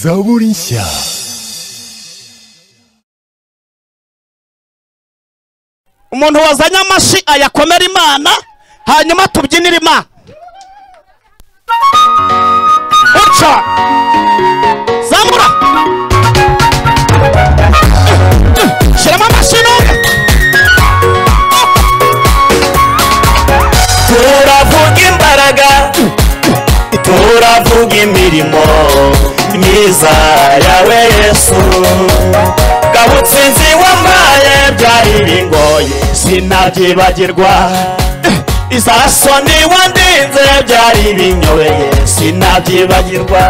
cyaha zaburi nshya umuntu wazanye amashi ayakomera imana hanyuma tubyinire imana. Uca. Zamura. Shyiramo amashi numve turavuga imbaraga turavuga imirimo. Myiza yawe yesu. Gabutsinzi wambaye byari bingoye sinabyibagirwa izasoni wandinze byari binyobeye sinabyibagirwa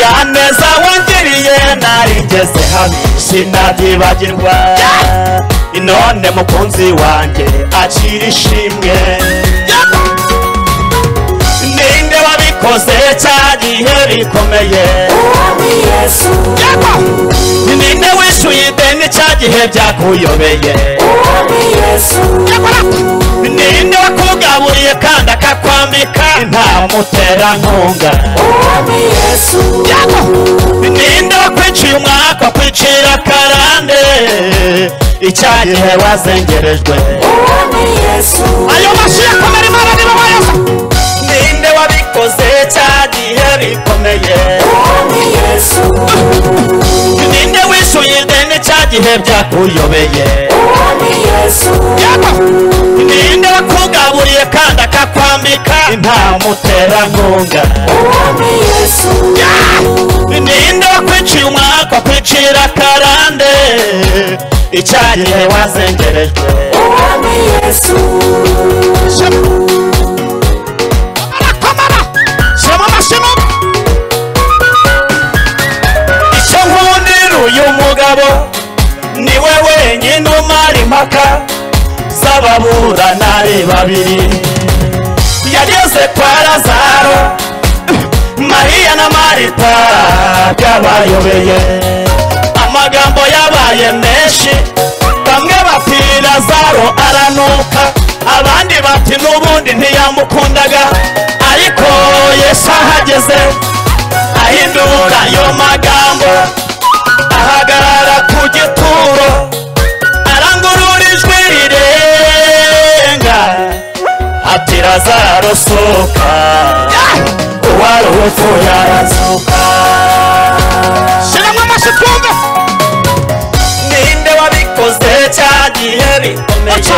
yaneza wangiriye narigeze habi sinabyibagirwa none mukunzi wanjye akira ishimwe. Ninde wabikoze cya gihe bikomeye ninde wishyuye ideni cya gihe byakuyobeye ninde wakugaburiye kandi akakwambika nta muterankunga ninde wakwiciye umwaka wakwicira karande. Icya gihe wazengerejwe ayo mashi yakomera imana niba ninde wabikoze cya gihe bikomeye ninde wishyuye ideni cya gihe byakuyobeye ninde wakugaburiye kandi akakwambika nta muterankunga ninde wakwiciye umwaka wakwicira karande? Icya gihe wazengerejwe mugabo ni we wenyine umara impaka z'ababuranari babiri. Yageze kwa lazaro mariya na marita byabayobeye. Amagambo yabaye menshi bamwe bati lazaro aranuka. Abandi bati n'ubundi ntiyamukundaga ariko yesu ahageze ahindura ayo magambo ahagarara ku gituro arangurura ijwi rirenga ati lazaro sohoka uwari upfuye arazuka shyiramo amashi twumve ninde wabikoze cya gihe bikomeye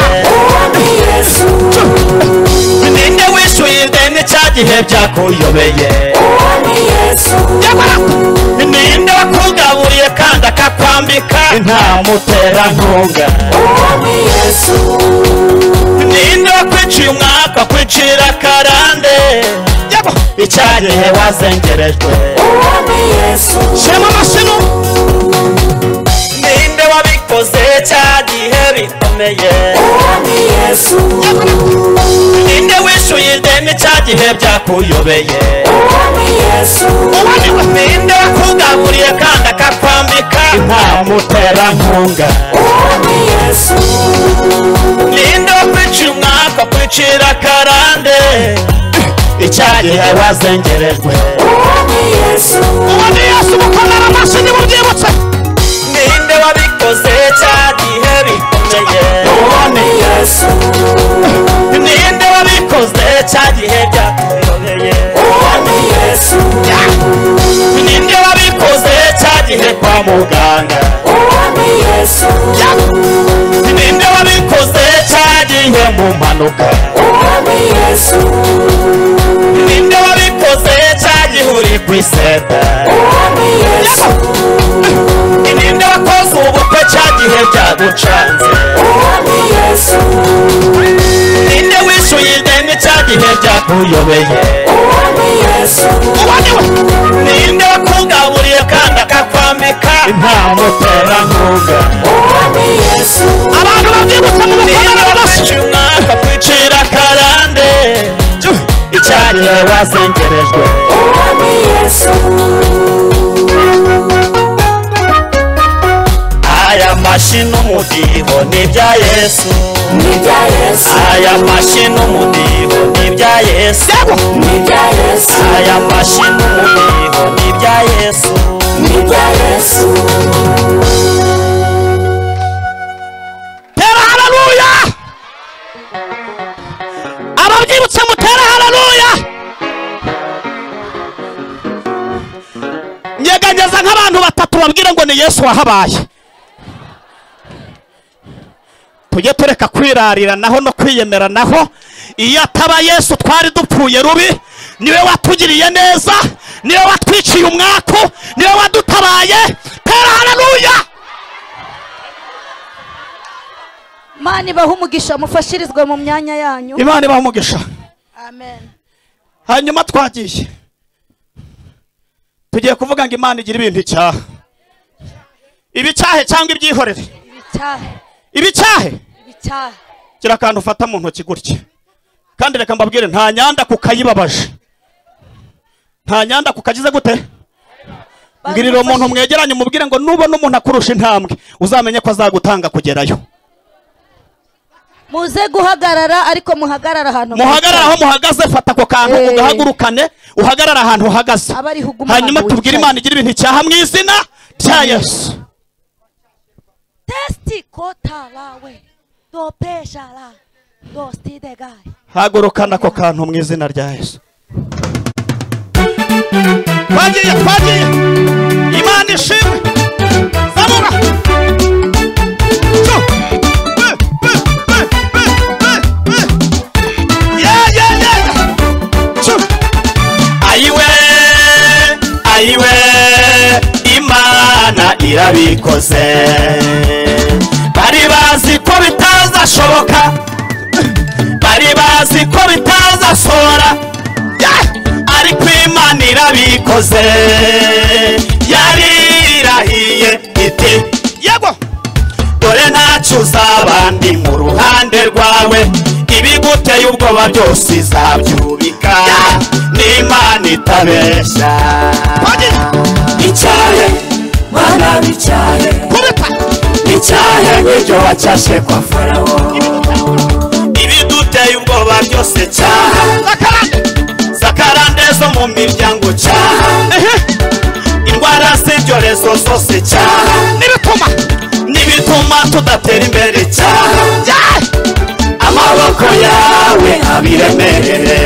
ninde wishyuye ideni cya gihe byakuyobeye ninde akakwambika nta muterankunga ninde wakwiciye umwaka wakwicira karande icya gihe wazengerejwe shyiramo amashi numve ninde wabikoze cya gihe bikomeye ninde wishyuye ideni cya gihe byakuyobeye ninde wakugaburiye kandi akakwambika. Nta muterankunga ninde wakwiciye umwaka wakwicira karande? Icya gihe wazengerejwe ubundi yesu mukomera amashi niba ubyibutse ninde wabikoze cya gihe byakuyobeye ninde wabikoze cya gihe kwa muganga? Ninde wabikoze cya gihe mu mpanuka? Ninde wabikoze cya gihe uri ku iseta ninde wakoze ubukwe cya gihe byagucanze ninde wishyuye ideni cya gihe byakuyobeye ubundi we ninde wakugaburiye kandi akakwambika nta muterankunga abantu babyibutse mu ninde mukomera amashi wafashe umwaka Lewa sentieres I am eso. Aya mashinu mudiho nibya Yesu. Nibya Yesu. Aya mashinu mudiho nibya Yesu. Nibya Yesu. Aya mashinu mudiho nibya Yesu. Nibya Yesu. Nk'abantu batatu babwire ngo ni yesu wahabaye. Tujye tureka kwirarira naho no kwiyemera naho. Iyo ataba yesu twari dupfuye rubi. Niwe watugiriye neza. Niwe watwiciye umwaku. Niwe wadutabaye. Tera haleluya! Mani baha umugisha mufashirizwe mu myanya yanyu. Imana ibaha umugisha. Amen. Hanyuma twagiye. Tugiye kuvuga ngo imana igira ibintu icyaha ibicyahe cyangwa ibyihorere? Ibicyahe. Gira akantu ufata mu ntoki gutya. Kandi reka mbabwire nta nyanda ku kayibabaje nta nyanda ku kagize gute? Mbwirira uwo muntu mwegeranye umubwire ngo nubona umuntu akurusha intambwe uzamenye ko azagutanga kugerayo. Muze guhagarara ariko muhagarara ahantu muhagarare aho muhagaze fata ako kantu Eh. ugahagurukane uhagarare ahantu uhagaze. Hanyuma tubwire imana igira ibintu icyaha mu izina rya yesu. Testi kotarawe dopeshara dostidegayi hagurukana ako kantu mu izina rya yesu. Twagiye twagiye. Imana ishimwe. Irabikoze bari bazi ko bitazashoboka. Bari bazi ko bitazasora ariko imana irabikoze. Yarirahiye iti yego dore ntacyo uzaba ndi mu ruhande rwawe. Ibiguteye ubwoba byose izabyubika. N'imana itabeshya. Icyahe mana kubita icyahe nk'ibyo wacyashe kwa farawo ibiduteye ubwoba byose cyaha zakarande zo mu miryango cyaha ehe. Indwara z'ibyorezo zose cyaha n'ibituma n'ibituma tudatera imbere cyaha Yeah. amaboko yawe abiremerere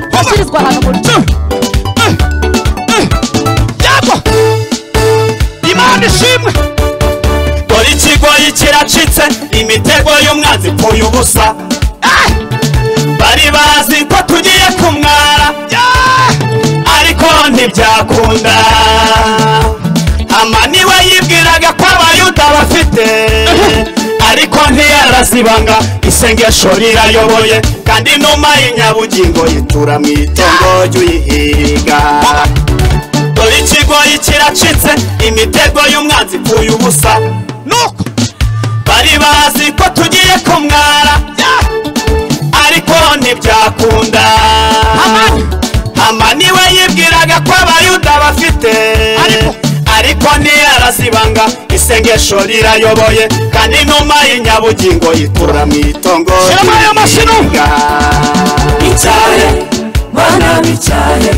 mufashirizwe ahantu muri yego! Imana ishimwe. Dore ikigoyi kiracitse imitego y'umwanzi ipfuye ubusa. Ah! bari bazi ko tugiye kumwara. Yeah! ariko ntibyakunda ariko ntiyarasibanga isengesho rirayoboye kandi inuma y'inyabugingo yitura mu itongo ry'uyihiga dore ikigoyi kiracitse imitego y'umwanzi ipfuye ubusa. Nuko bari bazi ko tugiye kumwara. Ariko ntibyakunda. Hamani we yibwiraga ko abayuda bafite. Ariko. Ariko ntiyarazibanga. Isengesho rirayoboye kandi inuma y'inyabugingo yitura mu itongo Shyiramo ayo mashino. ry'ibiribwa. icyahe mana bicyahe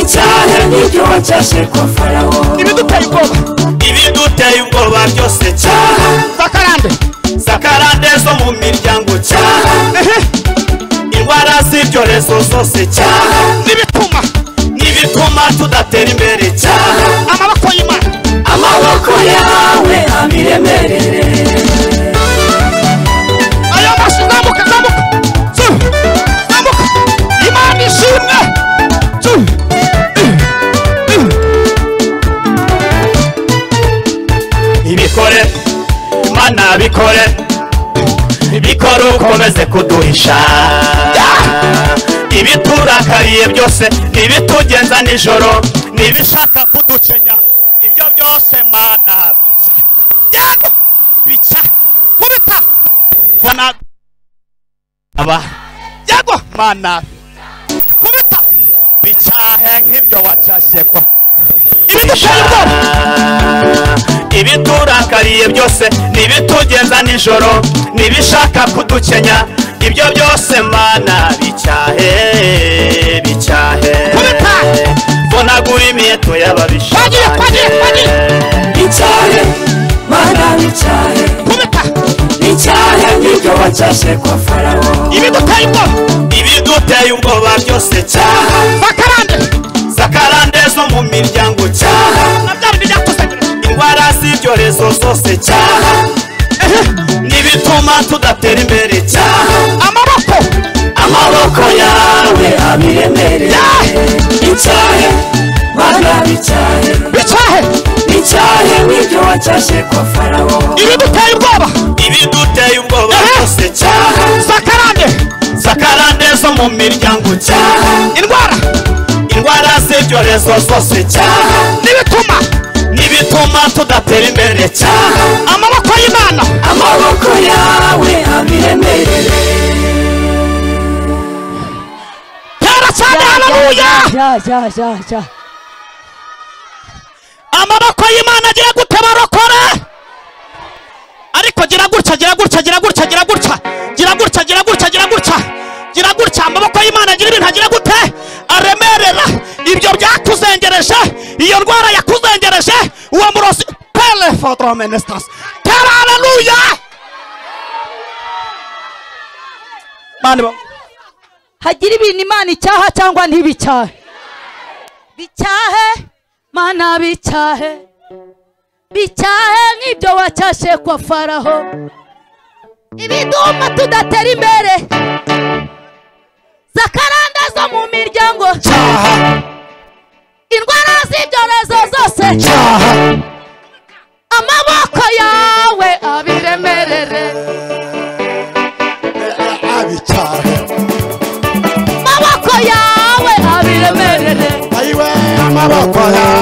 icyahe n'ibyo wacyashe kwa farawo. Ibiduteye ubwoba. Ibiduteye ubwoba byose cyaha. Zakarande zakarande zo mu miryango cyaha. Indwara z'ibyorezo zose cyaha. N'ibituma n'ibituma tudatera imbere. Yawe abiremerere ayo mashi zamuka zamuka zamuka imana ishimwe ibikore mana bikore bikore ukomeze kuduhisha. Ibiturakariye byose ntibitugenza nijoro ntibishaka kuducenya. Ibyo byose mana bica. Yego bica. Kubita. Bona aba. Yego mana kubita. Bicahe nk'ibyo wacashye ko. Ibiduteye ubwoba ibiturakariye byose ntibitugenza nijoro ntibishaka kudukenya. Ibyo byose mana bicyahe bicyahe Kubita. vunagura imiheto y'ababisha. Wacyashye kwa farawo ibiduteye ubwoba ibiduteye ubwoba byose cyaha bakarande zakarande zo mu miryango cyaha indwara z'ibyorezo zose cyaha n'ibituma tudatera imbere cyaha amaboko. Amaboko yawe abiremereye icyahe mana icyahe bicahe icyahe nk'ibyo wacyashye kwa farawo. İbiduteye ubwoba. İbiduteye ubwoba. Byose cyaha zakarande zakarande zo mu miryango cyaha indwara. İndwara z'ibyorezo zose cyaha n'ibituma. N'ibituma tudatera imbere cyaha amaboko y'imana. Amaboko yawe abiremereye tera cyane haleluya amaboko y'imana agira gute? Barokore. Ariko gira gutya gira gutya gira gutya gira gutya. Gira gutya gira gutya gira gutya. Gira gutya. Amaboko y'imana agira ibintu agira gute? Aremerera. Ibyo byakuzengereje. Iyo ndwara yakuzengereje. Uwo murozi. Pele fodromenestas tera ba- hagira ibintu imana icyaha cyangwa ntibicyahe. Bicyahe. Mana bicyahe bicyahe nk'ibyo wacyashe kwa faraho. Ibiduma tudatera imbere. Zakaranda zo mu miryango. Cyaha indwara z'ibyorezo zose. Cyaha amaboko yawe abiremerere abicyaha amaboko yawe abiremerere ayiwe amaboko yawe.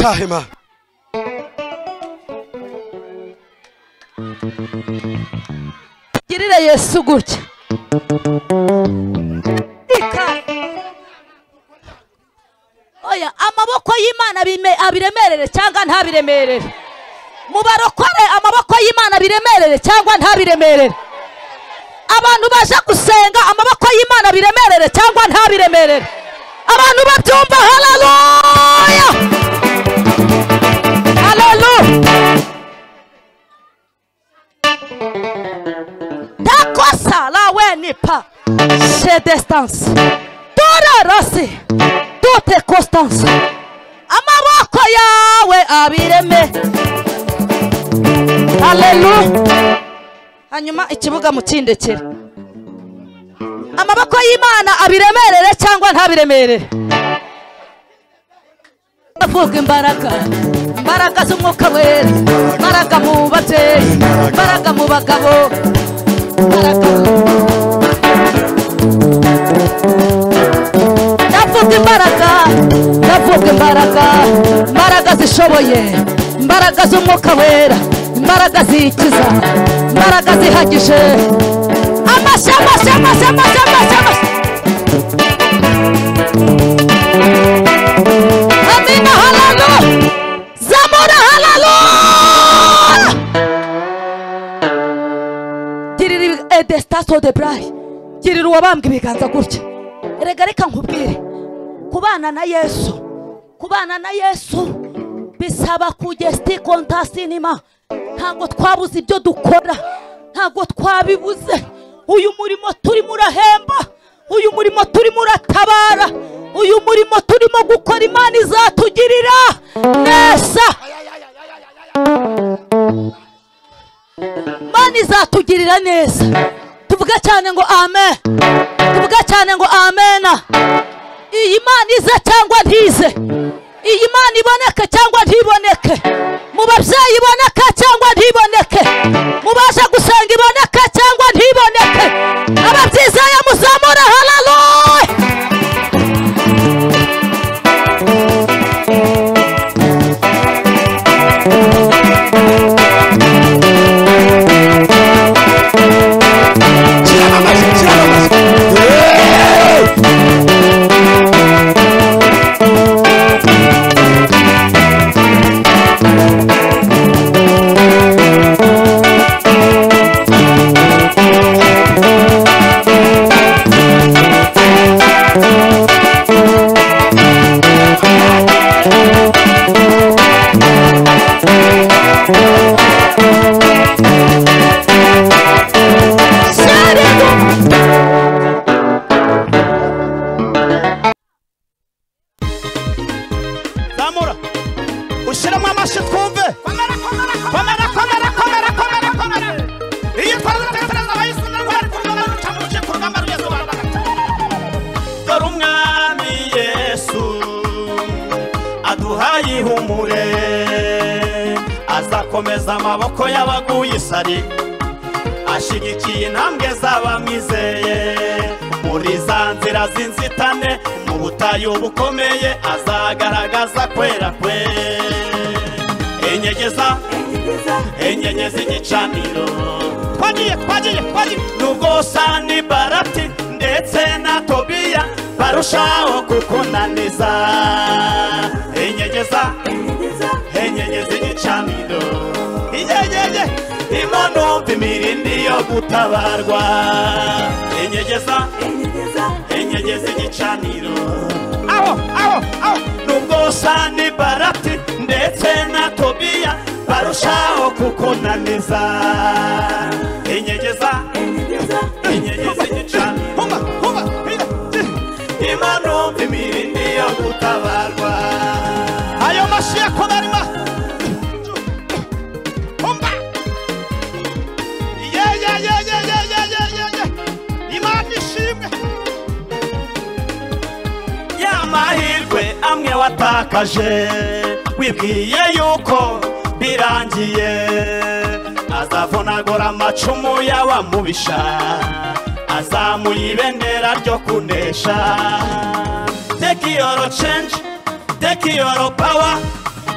bicyaha imana girire yesu gutya oya amaboko y'imana abiremerere cyangwa ntabiremerere mu barokore amaboko y'imana biremerere cyangwa ntabiremerere abantu baje gusenga amaboko y'imana biremerere cyangwa ntabiremerere abantu babyumva haleluya haleluya takosa lawe nipa. Chez distance. Dororosi dute constance. Amaboko yawe abireme. Haleluya hanyuma ikibuga mukindekere amaboko y'imana abiremerere cyangwa ntabiremerere? Avuga imbaraga. Imbaraga z'umwuka wera. Imbaraga mu babyeyi imbaraga mu bagabo ndavuga imbaraga. Ndavuga imbaraga. Imbaraga zishoboye. Imbaraga z'umwuka wera. Imbaraga zikiza. Imbaraga zihagije. Amashyi amashyi amashyi amashyi amashyi girira edestaso de brayi girira uwabambwe ibiganza gutya. Erega reka nkubwire. Kubana na yesu. Kubana na yesu. Bisaba kugesiti kontasinima ntabwo twabuze ibyo dukora. Ntabwo twabibuze. Uyu murimo turimo urahemba. Uyu murimo turimo uratabara. Uyu murimo turimo gukora imana izatugirira. Neza imana izatugirira neza. Tuvuge cyane ngo amen. Tuvuge cyane ngo amena iyi mana ize cyangwa ntize? Iyi mana iboneke cyangwa ntiboneke? Mu babyeyi iboneke cyangwa ntiboneke? Mu baje gusenga iboneke cyangwa ntiboneke? Ababyizeye muzamure hararoye y'abaguye isari ashyigikiye intambwe z'abamwizeye muri za nzira z'inzitane mu butayu bukomeye azagaragaza kwera kwe. Enyegeza enyenyeza igicaniro twagiye twagiye twagiye. Nubwo sani barati ndetse na tobiya barushaho kukunaniza. Enyegeza gutabarwa enyegeza enyegeza igicaniro. Aho aho aho. Nubwo sani barati ndetse na tobiya barushaho kukunaniza. Watakaje wibwiye yuko birangiye. Azavunagura amacumu y'abamubisha azamuye ibendera ryo kunesha. Take your change take your power.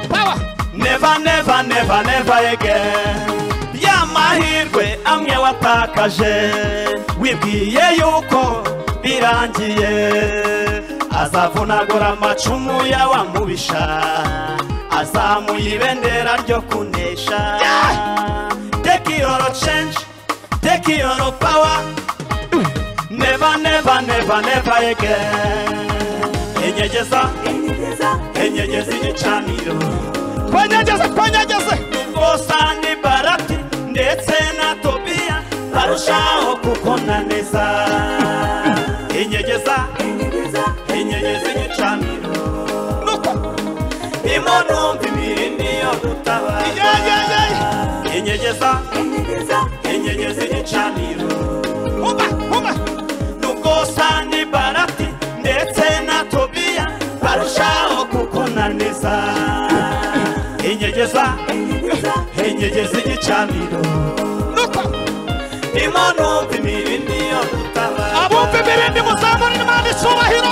Power. Never never never never again. Ya mahirwe amwe watakaje. Wibwiye yuko birangiye azavunagura amacumu mubisha. Azamuye ibendera ryo kunesha. Take your change take your power. Never never never never again enyegeza enyegeza igicaniro twanyegeze twanyegeze nubwo ni barati ndetse na tobiya barushaho kukonaniza enyegeza enyegeza inyenyeri z'igicaniro imonumva imirindi yo gutabara inyegeza inyenyeri z'igicaniro n'ubwosa ni barati ndetse na tobiya barushaho kukunaniza. Inyegeza inyegeza. z'igicaniro imonumva imirindi yo gutabara abumva imirindi muzamurira imana isubahiro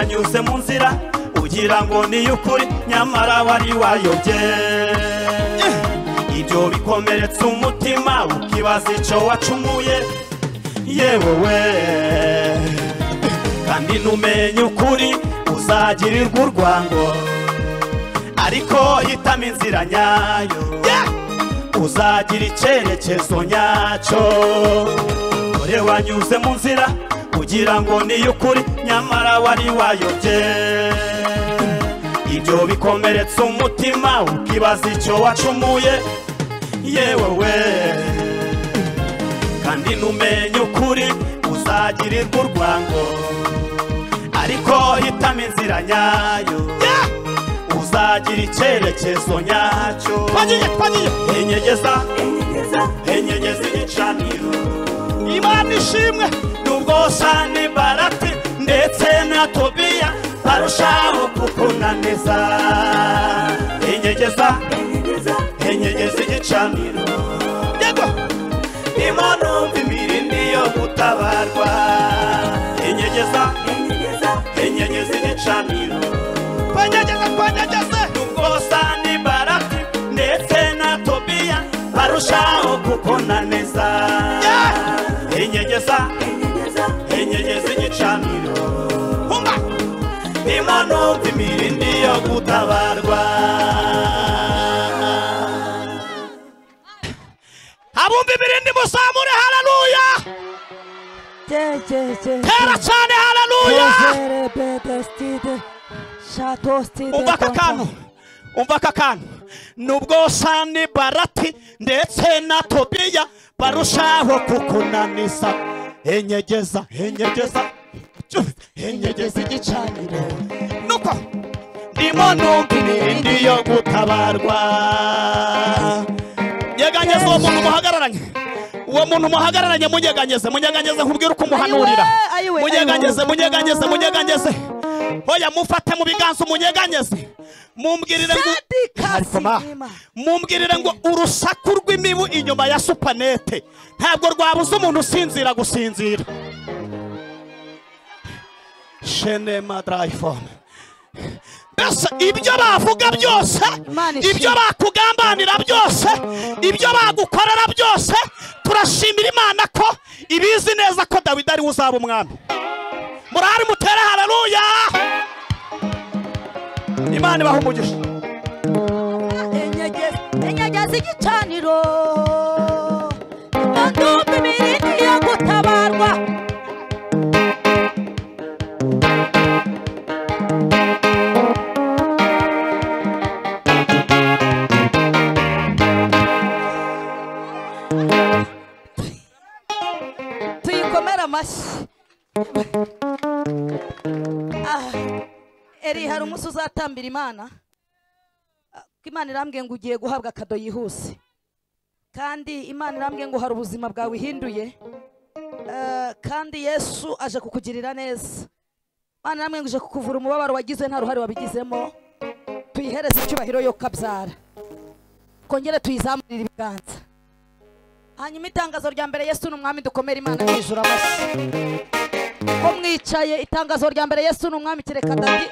wanyuze mu nzira ugira ngo ni ukuri nyamara wari wayobye. Ibyo bikomeretsa umutima ukibaza icyo wacumuye. Yewe we kandi ntumenye ukuri uzagirirwa urwango. Ariko hitamo inzira nyayo. Uzagira icyerekezo nyacyo. Dore wanyuze mu nzira ugira ngo ni ukuri nyamara wari wayobye. Ibyo bikomeretsa umutima ukibaza icyo wacumuye. Yewe we kandi ntumenye ukuri uzagirirwa urwango. Ariko hitamo inzira nyayo. Uzagira icyerekezo nyacyo. Twagiye twagiye. Enyegeza enyegeza igicaniro. Imana ishimwe nubwo sani barati ndetse na tobiya barushaho kukunaniza. Inyegeza inyegeza igicaniro yego. Ndimo numva imirindi yo gutabarwa. Inyegeza inyegeza igicaniro twanyegeze twanyegeze nubwo sani barati ndetse na tobiya barushaho kukunaniza yo gutabarwa abumva imirindi muzamure haleluya! Tera cyane haleluya! Umva aka kantu umva aka kantu nubwo sani barati ndetse na tobiya barushaho kukunaniza enyegeza enyegeza enyegeza igicaniro. Nuko ndimo numva imirindi yo gutabarwa. Nyeganyeza uwo muntu muhagararanye. Uwo muntu muhagararanye munyeganyeze munyeganyeze nkubwire uko umuhanurira. Munyeganyeze munyeganyeze munyeganyeze. Hoya mufate mu biganza umunyeganyeze. Mumbwirire ngo mumbwirire ngo urusaku rw'imibu inyuma ya supanete. Ntabwo rwabuza umuntu usinzira gusinzira. Shene madrayifone mbese ibyo bavuga byose ibyo bakugambanira byose ibyo bagukorera byose turashimira imana ko ibizi neza ko dawidi ari we uzaba umwami. Murahari mutere haleluya! Imana ibaha umugisha. Enyegeza igicaniro. Amashyi Ah, eri hari umunsi uzatambira imana? Ko imana irambwiye ngo ugiye guhabwa akado yihuse. Kandi imana irambwiye ngo hari ubuzima bwawe ihinduye. Eh, kandi yesu aje kukugirira neza. Imana irambwiye ngo ije kukuvura umubabaro wagize nta ruhare wabigizemo. Tuyihereze icyubahiro yo kabyara twongere tuyizamurire ibiganza. Hanyuma itangazo rya mbere yesu ni umwami dukomere imana. Mu ijuru amashyi ko mwicaye itangazo rya mbere yesu ni umwami kereka dadi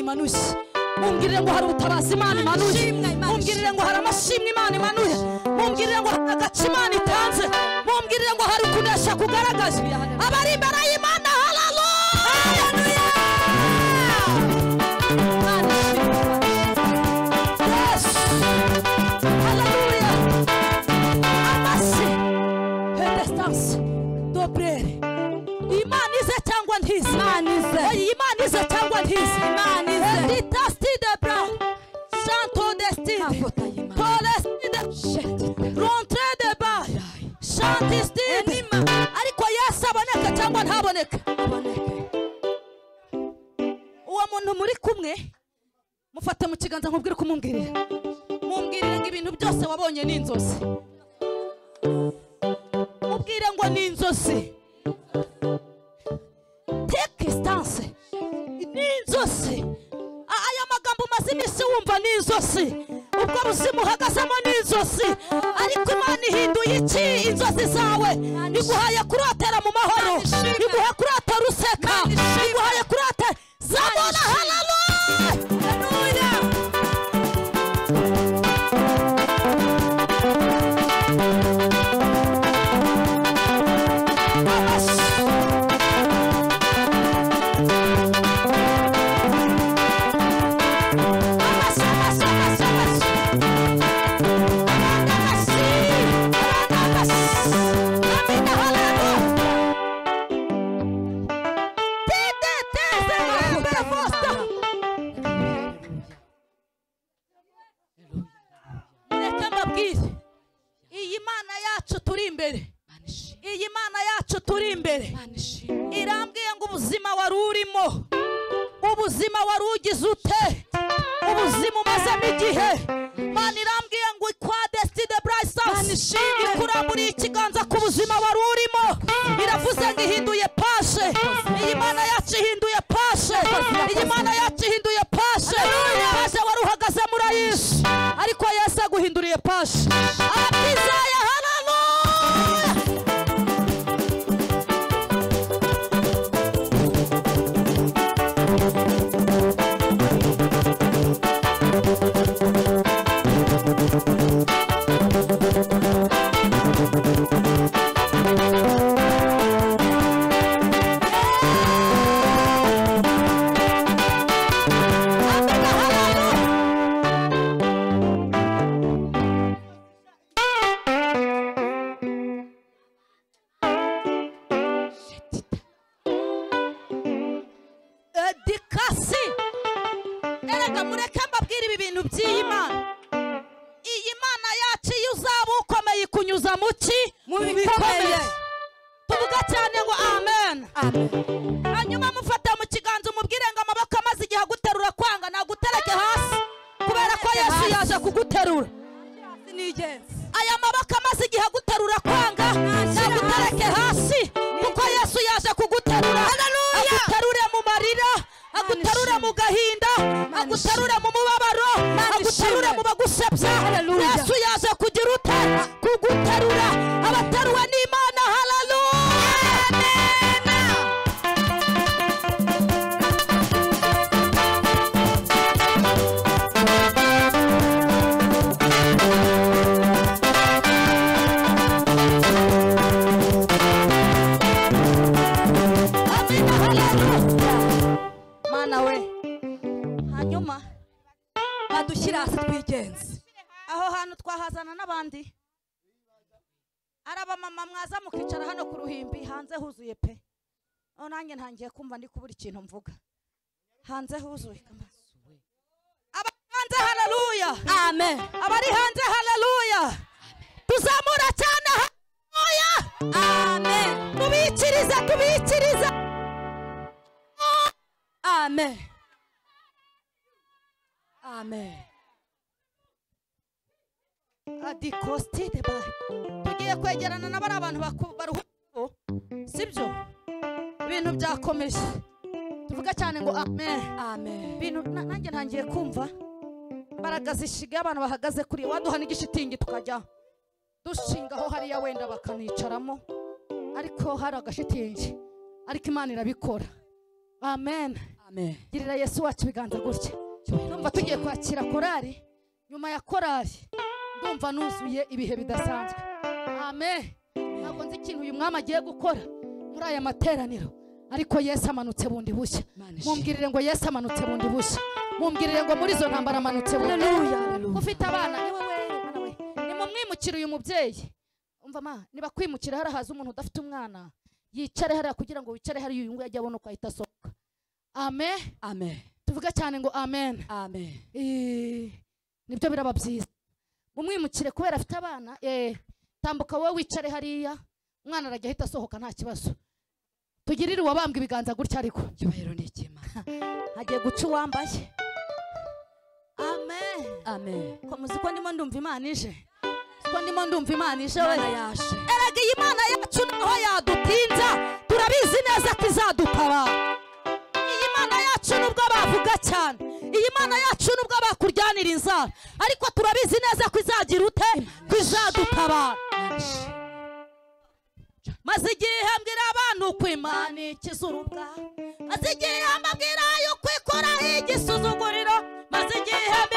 imana imanuye mumbwirire ngo hari ubutabazi imana imanuye mumbwirire ngo hari amashimwe imana imanuye mumbwirire ngo hari agace imana itanze. Mumbwirire ngo hari kunesha kugaragaza. Hanze huzuye agashitingi. Ariko imana irabikora. Amen. Girira yesu wacu ibiganza gutya. Ndumva tugiye kwakira korari nyuma ya korari ndumva nuzuye ibihe bidasanzwe. Amen. Ntabwo nzi ikintu uyu mwami agiye gukora muri aya materaniro. Ariko yesu amanutse bundi bushya. Mumbwirire ngo yesu amanutse bundi bushya. Mumbwirire ngo muri izo ntambara amanutse bundi ufite abana ni wowe mwana we nimumwimukire uyu mubyeyi. Umva ma niba kwimukira hariya haza umuntu udafite umwana. Yicare hariya kugira ngo wicare hariya uyu nguyu ajye abona uko ahita asohoka. Amen. Amen. Tuvuge cyane ngo amen. Amen. Nibyo biraba byiza. Mumwimukire kubera afite abana eh, tambuka wowe wicare hariya umwana arajya ahita asohoka nta kibazo. Tugirire uwabambwe ibiganza gutya ariko. Icyubahiro ni icy'imana hagiye guca uwambaye. Amen. Amen. Ko muzi ko ndimo ndumva imana ije. Ko ndimo ndumva imana ije we imana erega iyi mana yacu naho yadutinza turabizi neza ko izadutabara iyi mana yacu nubwo bavuga cyane. Iyi mana yacu nubwo bakuryanira inzara. Ariko turabizi neza ko izagira ute? Ko izadutabara maze igihe ihambwira abantu ko imana ikiza urubwa maze igihe mbabwira yuko ikoraho igisuzuguriro. Maze igihe yuko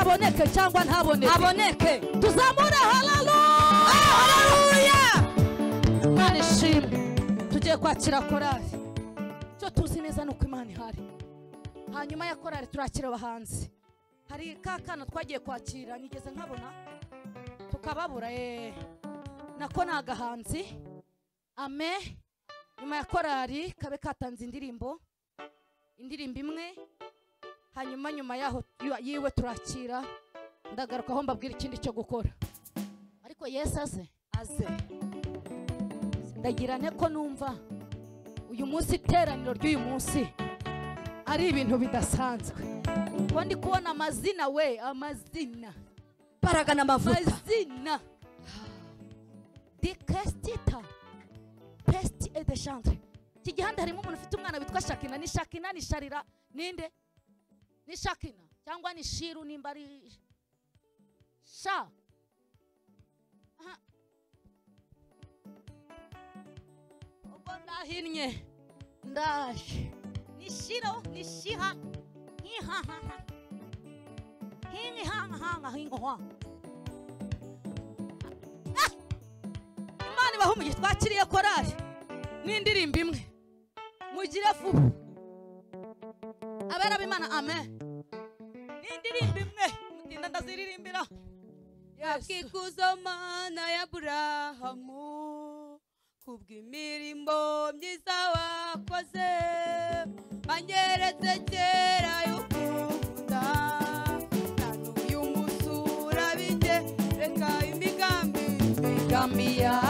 aboneke cyangwa ntaboneke. Aboneke tuzamure haleluya! Imana ishimwe. Tugiye kwakira korari icyo tuzi neza ni uko imana ihari. Hanyuma ya korari turakira abahanzi. Hari ka kana twagiye kwakira nigeze nkabona. Tukababura eh. nako ni agahanzi. Ame nyuma ya korari kabe katanze indirimbo. Indirimbo imwe. Hanyuma nyuma yaho yiwe turakira ndagaruka aho mbabwira ikindi cyo gukora. Ariko yesu aze? Aze. Ndagira ko numva uyu munsi iteraniro ry'uyu munsi ari ibintu bidasanzwe. Ko ndi kubona amazina we amazina. Imbaraga n'amavuta amazina. Dikesitita pesiti ede shantre iki gihanda harimo umuntu ufite umwana witwa shakina. Ni shakina ni sharira. Ninde ni shakina. Cyangwa ni shiru nimba ari sha. Ubwo ndahinnye ndaje ni shiro ni shiha. Nkihahaha hinkihangahanga hinkohwa imana ibaha umugisha twakiriye korari. N'indirimbo imwe mugire vuba abera b'imana amen. N'indirimbo imwe mutinda ndaziririmbira. Yakikuzo mana ya burahamu kubw'imirimo myiza wakoze. Wanyeretse kera y'ukunda na n'uyu munsi urabinge reka imigambi imigambi yawe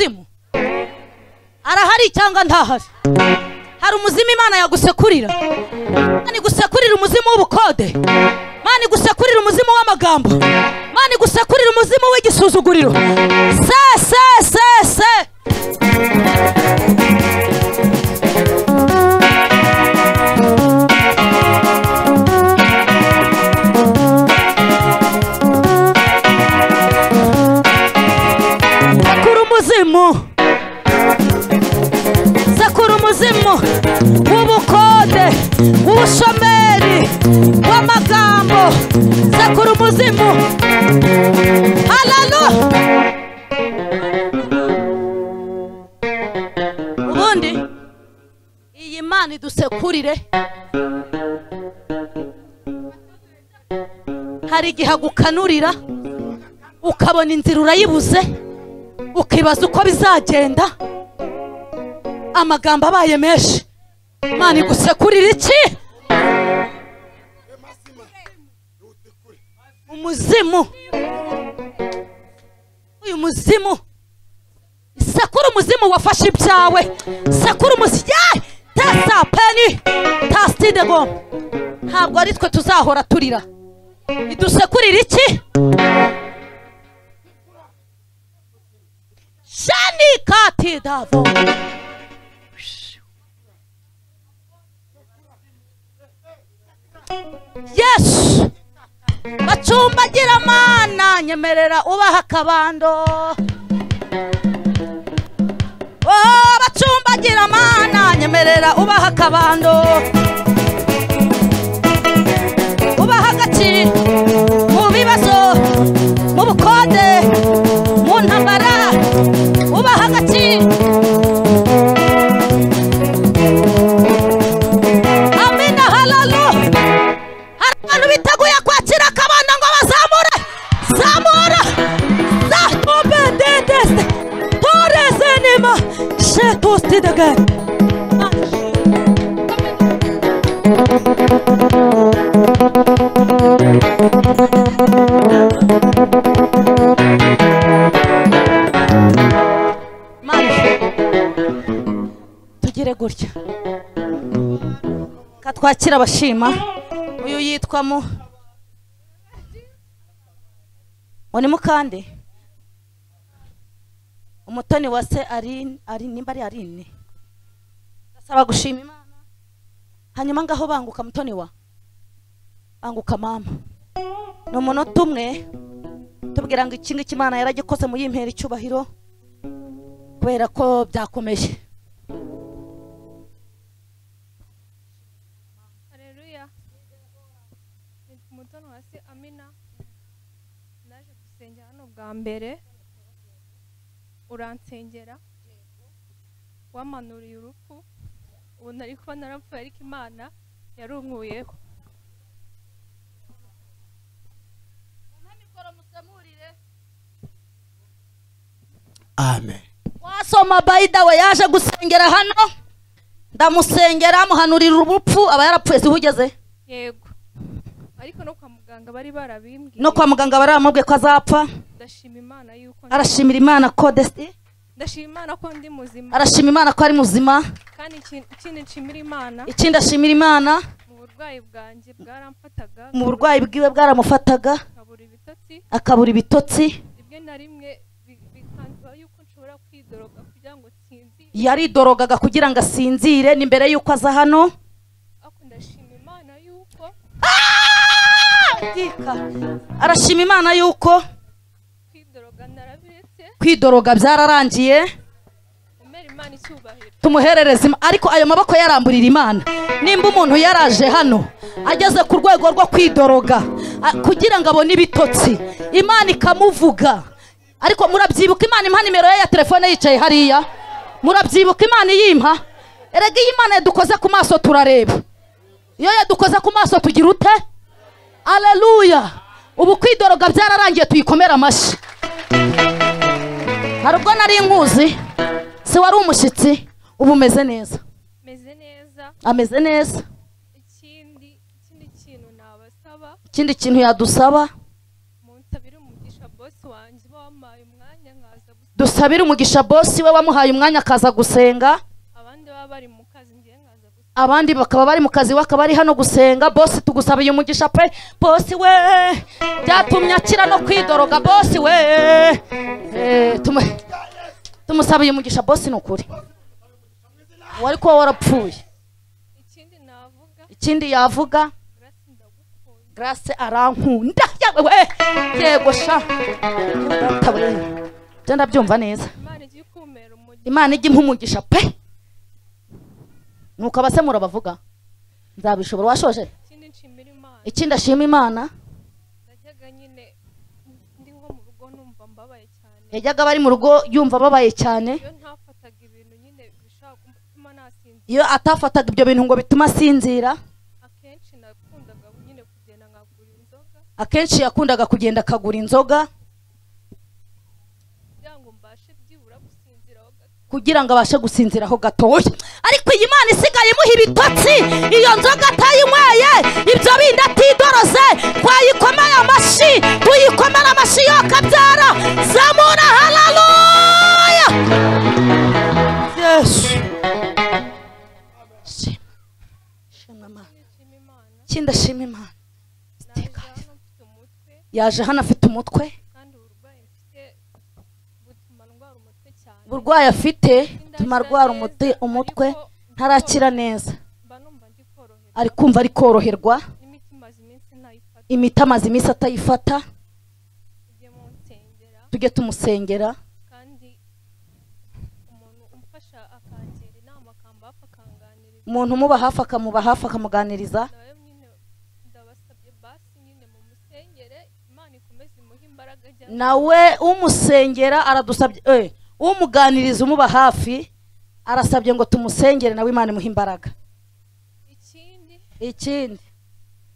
umuzimu arahari cyangwa ntahari hari umuzimu imana yagusekurira. Imana igusekurira umuzimu w'ubukode. Imana igusekurira umuzimu w'amagambo. Imana igusekurira umuzimu w'igisuzuguriro. Se se se se idusekurire hari igihe agukanurira ukabona inzira urayibuze ukibaza uko bizagenda. Amagambo abaye menshi. Imana igusekurira iki? Umuzimu. Uyu muzimu. Sekura umuzimu wafashe ibyawe. Sekura umuzimu tesa peni tasitide goma ntabwo ari twe tuzahora turira. Idusekurira iki? Shani kati davo. Yesu bacumbagira mana nyemerera ubaha akabando Oh, bacumbagira mana nyemerera ubaha akabando. Ubaha agaciro mu bibazo mu bukode mu ntambara turezenima shetustidege tugire gutya katwakira abashima uyu yitwa mu mukande umutoni wa se ari nimba ari arine ndasaba gushima imana hanyuma ngaho banguka mutoni wa banguka mama ni umunota umwe tubwira ngo iki ngiki imana yaragikoze mu yimpera icyubahiro kubera ko byakomeje. Naje bwa mbere. Uransengera. Wamanuriye urupfu. Ubu nari kuba narapfuye ariko Imana yarunkuyeho. amen wasoma bayida we yaje gusengera hano ndamusengera amuhanurira urupfu aba yarapfuye siho ugeze Yego. Ariko no kwa muganga bari barabimbwiye. no kwa muganga bari baramubwiye ko azapfa Ndashima arashimira imana ko desi ndashima Imana ko ndi muzima. arashima imana ko ari muzima. Kandi iki- ikindi nshimira Imana ikindi ashimira imana mu burwayi bwanjye bwaramfataga mu burwayi bwiwe bwaramufataga akabura ibitotsi rimwe na rimwe bi- bikansaba yuko nshobora kwidoroga kugira ngo nsinzire. Yaridorogaga kugira ngo asinzire ni mbere y'uko aza hano. Ndashima Imana yuko Gika. arashima imana y'uko kwidoroga byararangiye. Tumuherereze ariko ayo maboko yaramburira imana. Nimba umuntu yaraje hano ageze ku rwego rwo kwidoroga kugira ngo abone ibitotsi imana ikamuvuga. Ariko murabyibuka imana impa nimero ye ya telefone yicaye hariya? Murabyibuka imana iyimpa? Erega iyo imana yadukoze ku maso turareba. Iyo yadukoze ku maso tugira ute? Aleluya ubu kwidoroga byararangiye tuyikomera amashyi. Hari ubwo nari nkuzi? Si wari umushyitsi? Ubu umeze neza. Meze neza. Ameze neza. Ikindi ikindi kintu nabasaba. Ikindi kintu yadusaba? Munsabire umugisha bosi wanjye uba wampaye umwanya nkaza dusabire umugisha bosi we wamuhaye umwanya akaza gusenga? Abandi baba bari mu abandi bakaba bari mu kazi we akaba ari hano gusenga bosi tugusabiye umugisha pe. Bosi we byatumye akira no kwidoroga bosi we. Eh, tumu- tumusabiye umugisha bosi ni ukuri. Wari kuba warapfuye. Ikindi yavuga. Grace arankunda. Yewe we. Yego sha. Ndabyumva neza. Imana ijya umugisha pe. Nuko abasemura bavuga nzabishobora washoje? Ikindi ashima imana. Yajyaga bari mu rugo yumva ababaye cyane. Iyo atafataga ibyo bintu ngo bitume asinzira. Akenshi yakundaga kugenda akagura inzoga kugira ngo mbashe byibura gusinziraho gato kugira ngo abashe gusinziraho gatoya. Ariko iyi mana isigaye imuha ibitotsi iyo nzoga atayinyweye ibyo bindi atidoroze. Twayikomeye amashyi tuyikomere amashyi yo kabyara zamura hararuya yesu. Ikindi ashima imana. Yaje hano afite umutwe kandi uburwayi mfite butuma ndwara umutwe cyane uburwayi afite Sindakira tuma arwara umutwe ntarakira neza. Ari kumva ari koroherwa imiti amaze iminsi atayifata tujye tumusengera. Umuntu umuba hafi akamuba hafi akamuganiriza. Nawe umusengera aradusabye eh, umuganiriza umuba hafi arasabye ngo tumusengere nawe imana imuha imbaraga. Ikindi ikindi.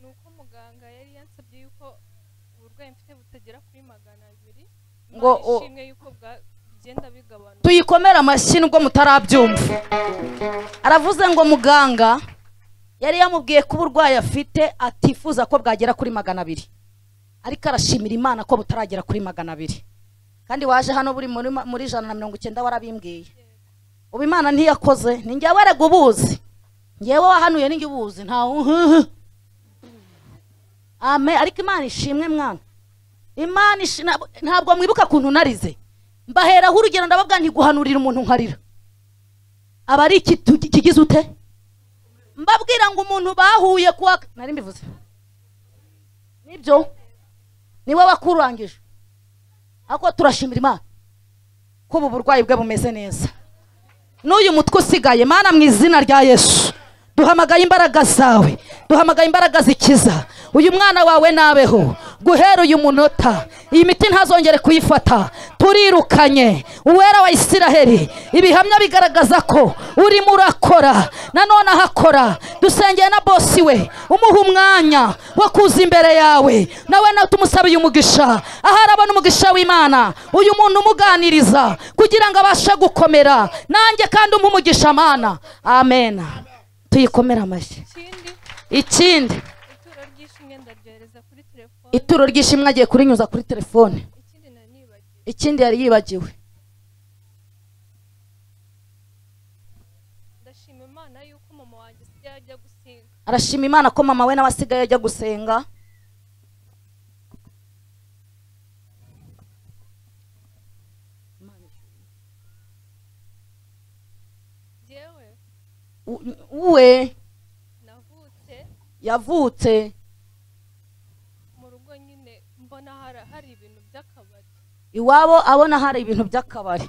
ni uko muganga yari yansabye yuko uburwayi mfite butagera kuri magana abiri Ngo ishimwe yuko bwa- bigenda bigabanuka. Tuyikomere amashyi nubwo mutarabyumva. Aravuze ngo muganga yari yamubwiye ko uburwayi afite atifuza ko bwagera kuri magana abiri. Ariko arashimira imana ko butaragera kuri magana abiri. Kandi waje hano buri muri, ijana na mirongo icyenda warabimbwiye. Ubu imana ntiyakoze ni njyewe erega ubuzi. Njyewe wahanuye ninjye ubuzi nta ame ariko imana ishimwe mwana. Imana ntabwo- mwibuka kuntu narize. Mbaheraho urugero ndababwira nti guhanurira umuntu nkarira. Aba ari iki tu- kigize ute? Mbabwira ngo umuntu bahuye kuwa nari mbivuze. Nibyo? Niwe wakurangije ariko turashimira imana. Ko ubu burwayi bwe bumeze neza. N'uyu mutwe usigaye mana mu izina rya yesu duhamagaye imbaraga zawe duhamagaye imbaraga zikiza uyu mwana wawe nabeho. Guhera uyu munota. Iyi miti ntazongere kuyifata. Turirukanye. Uwera wa isiraheli. Ibihamya bigaragaza ko urimo urakora. Nanone ahakora. Dusengeye na bosi we. Umuha umwanya wo kuza imbere yawe. Nawe nawe tumusabiye umugisha. Aho arabona umugisha w'imana. Uyu muntu umuganiriza kugira ngo abashe gukomera. Nanjye kandi umugisha mana. Amen. Tuyikomere amashyi. Ikindi ikindi ituro ry'ishimwe ndaryohereza kuri telefone ituro ry'ishimwe agiye kurinyuza kuri telefone. Ikindi yari yibagiwe. Arashima imana ko mama we nawe asigaye ajya gusenga. We yavutse mu rugo nyine mbona hari hari ibintu by'akabari iwabo abona hari ibintu by'akabari.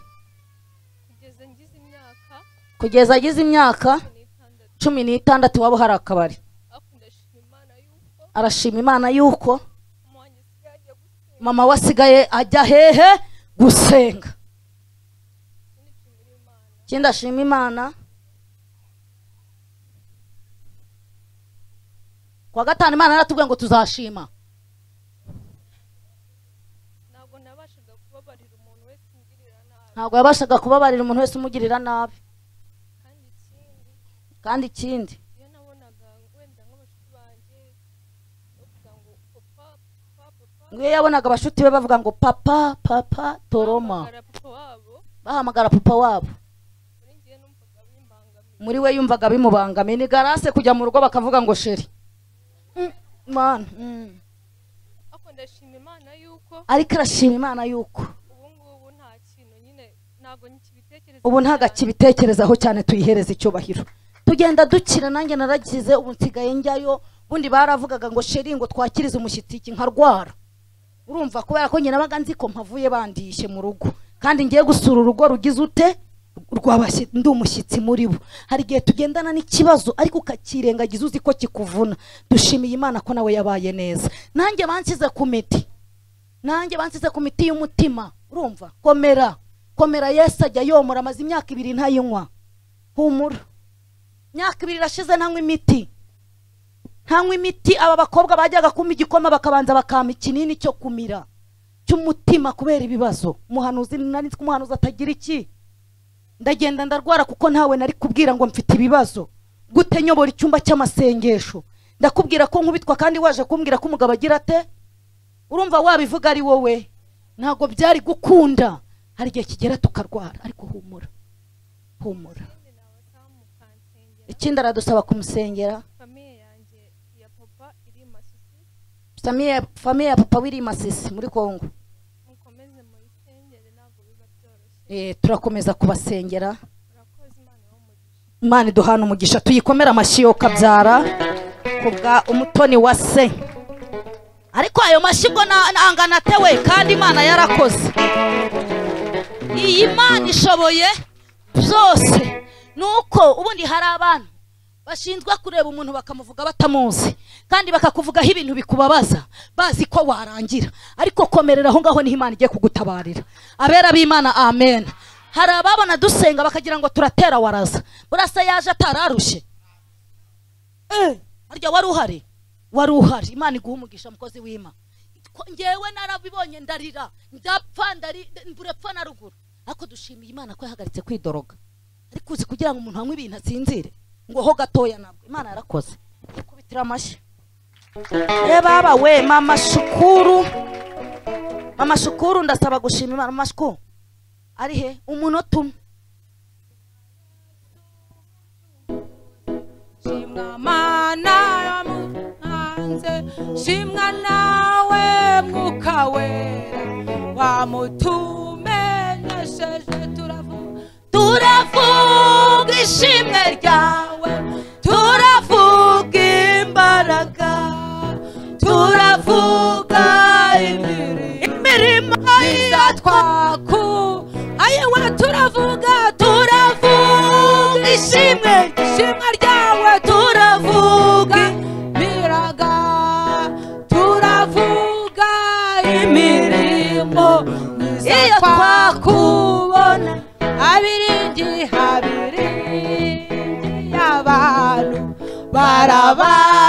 Kugeza agize imyaka cumi n'itandatu iwabo hari akabari. arashima imana yuko mama we asigaye ajya hehe gusenga. Ikindi imana. Ashima imana kuwa gatanu imana yaratubwiye ngo tuzashima ntabwo nabashaga kubabarira umuntu wese ungirira nabi ntabwo yabashaga kubabarira umuntu wese umugirira nabi. Kandi ikindi iyo yabonaga abashuti be bavuga ngo papa papa toroma. Bahamagara papa wabo. Muri we yumvaga bimubangamiye. Ni garase kujya mu rugo bakavuga ngo sheri. Mm, mm. ariko arashima imana yuko ubu ngubu nta kintu ntabwo ubu ntago akibitekerezaho cyane tuyihereza icyubahiro. Tugenda dukira nanjye naragize ubu nsigaye njyayo ubundi baravugaga ngo sheri ngo twakirize umushyitsi nkarwara. Urumva kubera ko njye nabaga nzi ko mpavuye bandishe mu rugo. Kandi ngiye gusura urugo rugize ute? Ndi umushyitsi muri bo. Hari igihe tugendana n'ikibazo ariko ukakirengagiza uzi ko kikuvuna. Dushimiye imana ko nawe yabaye neza. Nanjye bansize ku miti. Nanjye bansize ku miti y'umutima. Urumva? Komera. Komera yesu ajya yomora amaze imyaka ibiri ntayinywa. Humura. Imyaka ibiri irashize ntanywa imiti. Ntanywa imiti aba bakobwa bajyaga kumpa igikoma bakabanza bakampa ikinini cyo kumira cy'umutima kubera ibibazo. Umuhanuzi nari nzi ko umuhanuzi atagira iki? Ndagenda ndarwara kuko ntawe nari kubwira ngo mfite ibibazo. Gute nyobora icyumba cy'amasengesho? Ndakubwira ko nkubitwa kandi waje kumbwira ko umugabo agira ate? Urumva wabivuga ari wowe. Ntabwo byari gukunda. Hari igihe kigera tukarwara ariko humura. Humura. Ikindi aradusaba kumusengera. Famiye ya papa wiri masisi muri ntabwo byoroshye Eh, turakomeza kubasengera. Imana iduhana umugisha tuyikomere amashyi yo kabyara ku bwa umutoni wa se. Ariko ayo mashyi ngo na- nangana atewe kandi imana yarakoze. Iyi mana ishoboye byose. Nuko ubundi hari abantu bashinzwe kureba umuntu bakamuvuga batamuzi kandi bakakuvugaho ibintu bikubabaza bazi ko warangira. Ariko komerera aho ngaho ni ho imana igiye kugutabarira. Abera b'imana amen. Hari ababona dusenga bakagira ngo turatera waraza. Burasa yaje atararushye. Eh, harya wari uhari? Wari uhari. Imana iguha umugisha mukozi w'imana. Ngewe narabibonye ndarira. Ndapfa ndari mburepfa na ruguru. Ariko dushimiye imana ko yahagaritse kwidoroga. Ariko uzi kugira ngo umuntu anywe ibintu asinzire. Ngo ho gatoya ntabwo. Imana yarakoze. Ikubitira amashyi. Ye baba we mama shukuru. Mama shukuru ndasaba gushima imana. Mama shukuru ari he? Umunota umwe. Shimwa mana yamuhanze. Shimwa nawe mwuka wera wamutumenyesheje turavuga turavuga ishimwe ryawe turavuga imbaraga turavuga imirimo iza twaku ayiwe turavuga turavuga ishimwe ishimwe ryawe twakubona abiringi habiringi abantu barabahemukira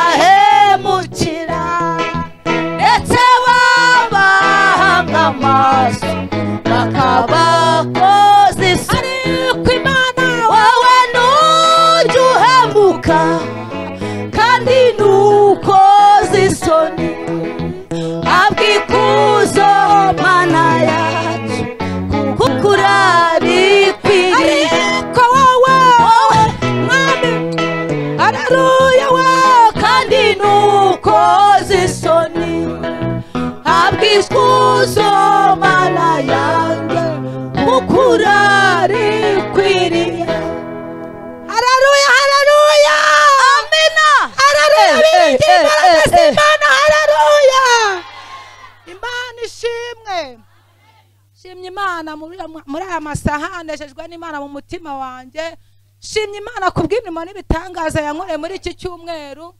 nejejwe n'imana mu mutima wanjye shimye imana ku bw'imirimo n'ibitangaza yankoreye muri iki cyumweru.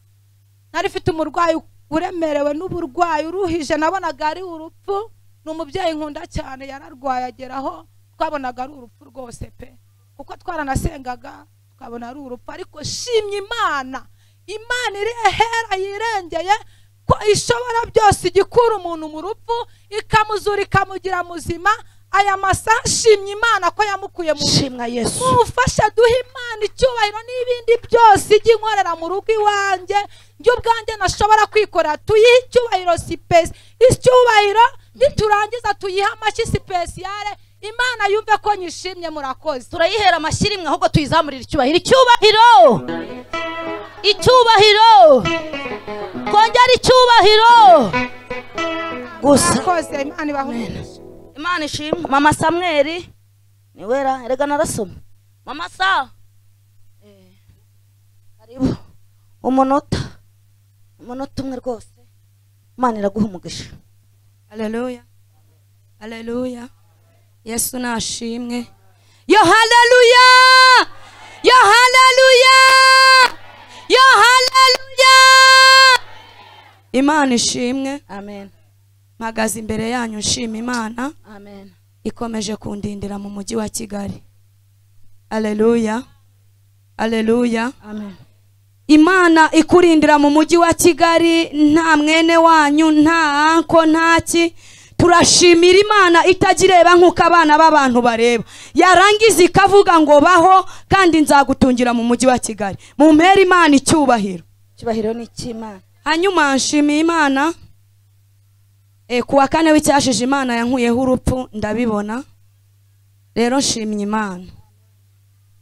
Nari mfite umurwayi uremerewe n'uburwayi uruhije nabonaga ari urupfu. Ni umubyeyi nkunda cyane yararwaye ageraho twabonaga ari urupfu rwose pe. Kuko twaranasengaga twabona ari urupfu. Ariko shimye imana. Imana iri ahera yirengeye ko ishobora byose igikura umuntu mu rupfu ikamuzura ikamugira muzima aya masaha shimye imana ko yamukuye mu shimwa yesu. Mufashe duhe imana icyubahiro n'ibindi byose ijya inkorera mu rugo iwanjye. Njye ubwanjye nashobora kwikorera tuyihe icyubahiro sipesi? Icyubahiro niturangiza tuyihe amashyi sipesiyare imana yumve ko nyishimye murakoze. Turayihera amashyirimwe ahubwo tuyizamurire icyubahiro. Icyubahiro! Icyubahiro! Kongera icyubahiro! Gusa imana ibaha umugisha imana ishimwe. Mama samweri ni wera erega narasoma. Mama sa Eh, karibu. Umunota. Umunota umwe rwose. Imana iraguha umugisha. Haleluya haleluya yesu nashimwe. Yo haleluya yo haleluya yo haleluya imana ishimwe. Amen. Mpagaze imbere yanyu nshima imana ikomeje kundindira mu mujyi wa kigali. Haleluya amen. Imana ikurindira mu mujyi wa kigali nta mwene wanyu nta anko ntaki turashimira imana itajya ireba nk'uko abana b'abantu bareba. Yarangiza ikavuga ngo baho kandi nzagutungira mu mujyi wa kigali. Mu mpera imana icyubahiro. Icyubahiro ni icy'imana hanyuma nshimiye imana. Ku wa kane w'icyashije imana yankuyeho urupfu ndabibona. Rero nshimye imana.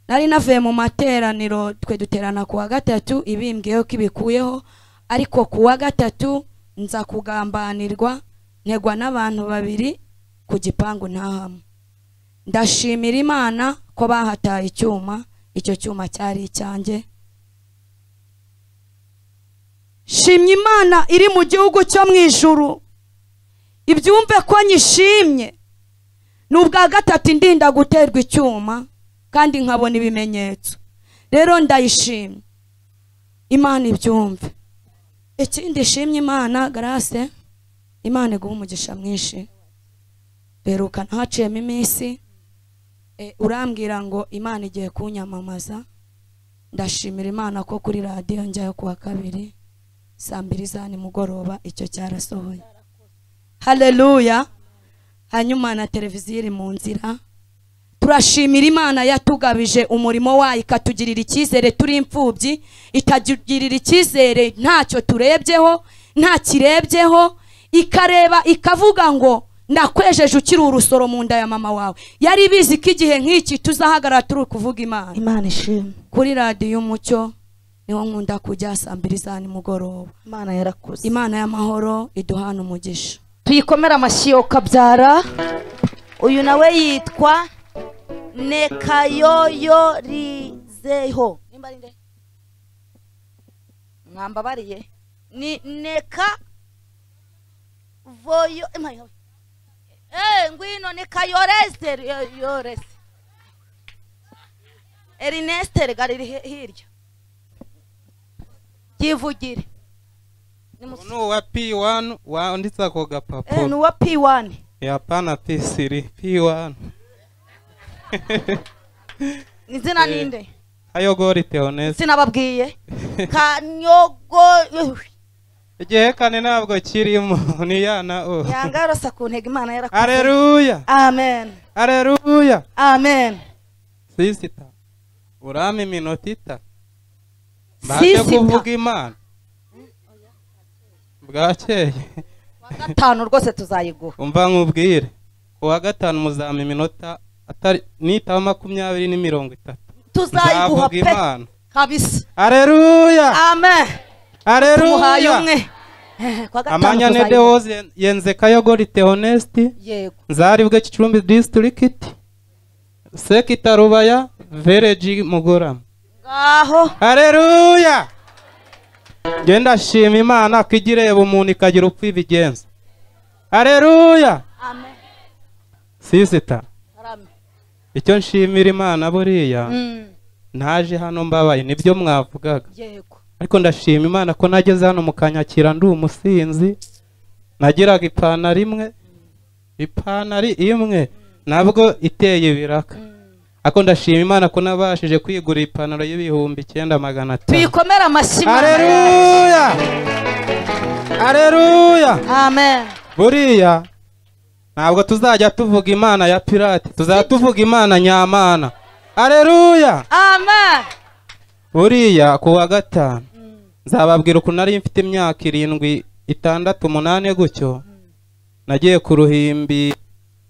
Nari navuye mu materaniro twe duterana ku wa gatatu ibimbwiyeho ko ibikuyeho. Ariko ku wa gatatu nza kugambanirwa ntegwa n'abantu babiri ku gipangu ntahamo ndashimira imana ko bahataye icyuma icyo cyuma cyari icyanjye. Shimye imana iri mu gihugu cyo mu ijuru. Ibyumve ko nyishimye. Ni ubwa gatatu indinda guterwa icyuma kandi nkabona ibimenyetso. Rero ndayishimye. Imana ibyumve ikindi ishimye imana garase imana iguha umugisha mwinshi. Berukana haciyemo iminsi. E, urambwira ngo imana igiye kunyamamaza. Ndashimira imana ko kuri radiyo njyayo ku wa kabiri saa mbiri za nimugoroba icyo cyarasohoye. Haleluya hanyuma na televiziyo iri mu nzira. Turashimira imana yatugabije umurimo wayo ikatugirira icyizere turi imfubyi ikatugirira icyizere ntacyo turebyeho nta kirebyeho ikareba ikavuga ngo ndakwejeje ukiri urusoro mu nda ya mama wawe. Yari ibizi ko igihe nk'iki tuzahagarara turi kuvuga imana. Imana ishimwe. Kuri radiyo umucyo ni ho nkunda kujya saa mbiri za nimugoroba. Imana yarakuze. Imana y'amahoro iduhana umugisha. Tuyikomere amashyi yo kabyara uyu nawe yitwa nekayoyorizeho mwambabariye. Ni neka voyo ema yo eh ngwino nekayoreze yorese erineste rega hirya. Yivugire Musi- p1 wanditse ako eh, nuwa p1 yapana p3 p1 nizina ninde? kayogori teonese sinababwiye kanyogo ntabwo kirimo ni yana o yanga yarasa ku ntego imana yarakoze aleluya amen. Aleluya amen. Sisita. Urama iminota itatu mbaje kuvuga imana bwakeye. Gatanu rwose tuzayiguha umva nkubwire ku wa gatanu muzama iminota atari nitaba makumyabiri ni mirongo itatu. Tuzayiguha nzavuga pe imana. kabisa. Aleluya amen. Tumuhaye aleluya umwe. Eh, kwa gatanu amanya tuzayiguha. nedewoze yenze kayogori teonesti yego. Nzaribwe gicumbi district. Sekita rubaya village mugorama ngaho. Aleluya genda ndashima imana ko ijya ireba umuntu ikagira uko ibigenza. Amen. Sisita icyo nshimira imana buriya Mm, naje hano mbabaye ni byo mwavugaga. Ariko ndashima imana ko nageze hano mukanyakira ndi umusinzi nagiraga ipantaro imwe ipantaro imwe nabwo iteye ibiraka. Ariko ndashima imana ko nabashije kwigurira ipantaro y'ibihumbi icyenda magana atanu. Tuyikomere amashyi Imana. aleluya aleluya amen. Buriya ntabwo tuzajya tuvuga imana ya pirate tuzajya tuvuga imana nyamana. Aleluya amen. Buriya ku wa gatanu nzababwira ukuntu nari mfite imyaka irindwi itandatu umunani gutyo nagiye ku ruhimbi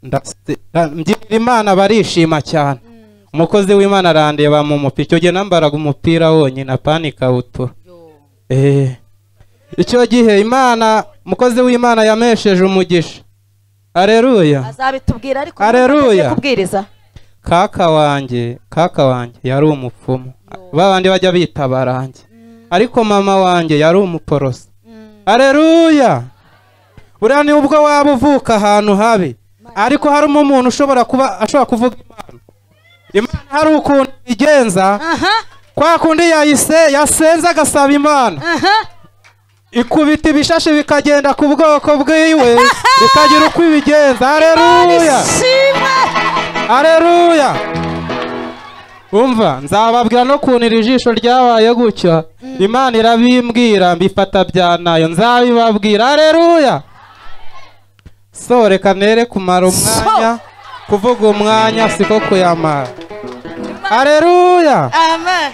mbyinira imana barishima cyane. Umukozi w'imana arandeba mu mupira icyo gihe nambaraga umupira wonyine apana ikabutura Eh. icyo gihe imana umukozi w'imana yamesheje umugisha. Areruya azabitubwira ariko kubwiriza. Kaka wanjye kaka wanjye yari umupfumu. Ba bandi bajya bita barange. Ariko mama wanjye yari umuporoso areruya buriya ni ubwo waba uvuka ahantu habi. Ariko harimo umuntu ushobora kuba ashobora kuvuga imana. Imana hari ukuntu igenza aha kwa kundi yayise yasenze agasaba imana ikubita ibishashi bikagenda ku bwoko bwiwe bikagira uko ibigenza areruya ishimwe Aleluya! Umva, nzababwira no kuntu iri jisho ryabaye gutya. Imana irabimbwira mbifata bya na yo nzabibabwira. Aleluya! So reka nere kumara umwanya kuvuga umwanya siko kuyamara. Amen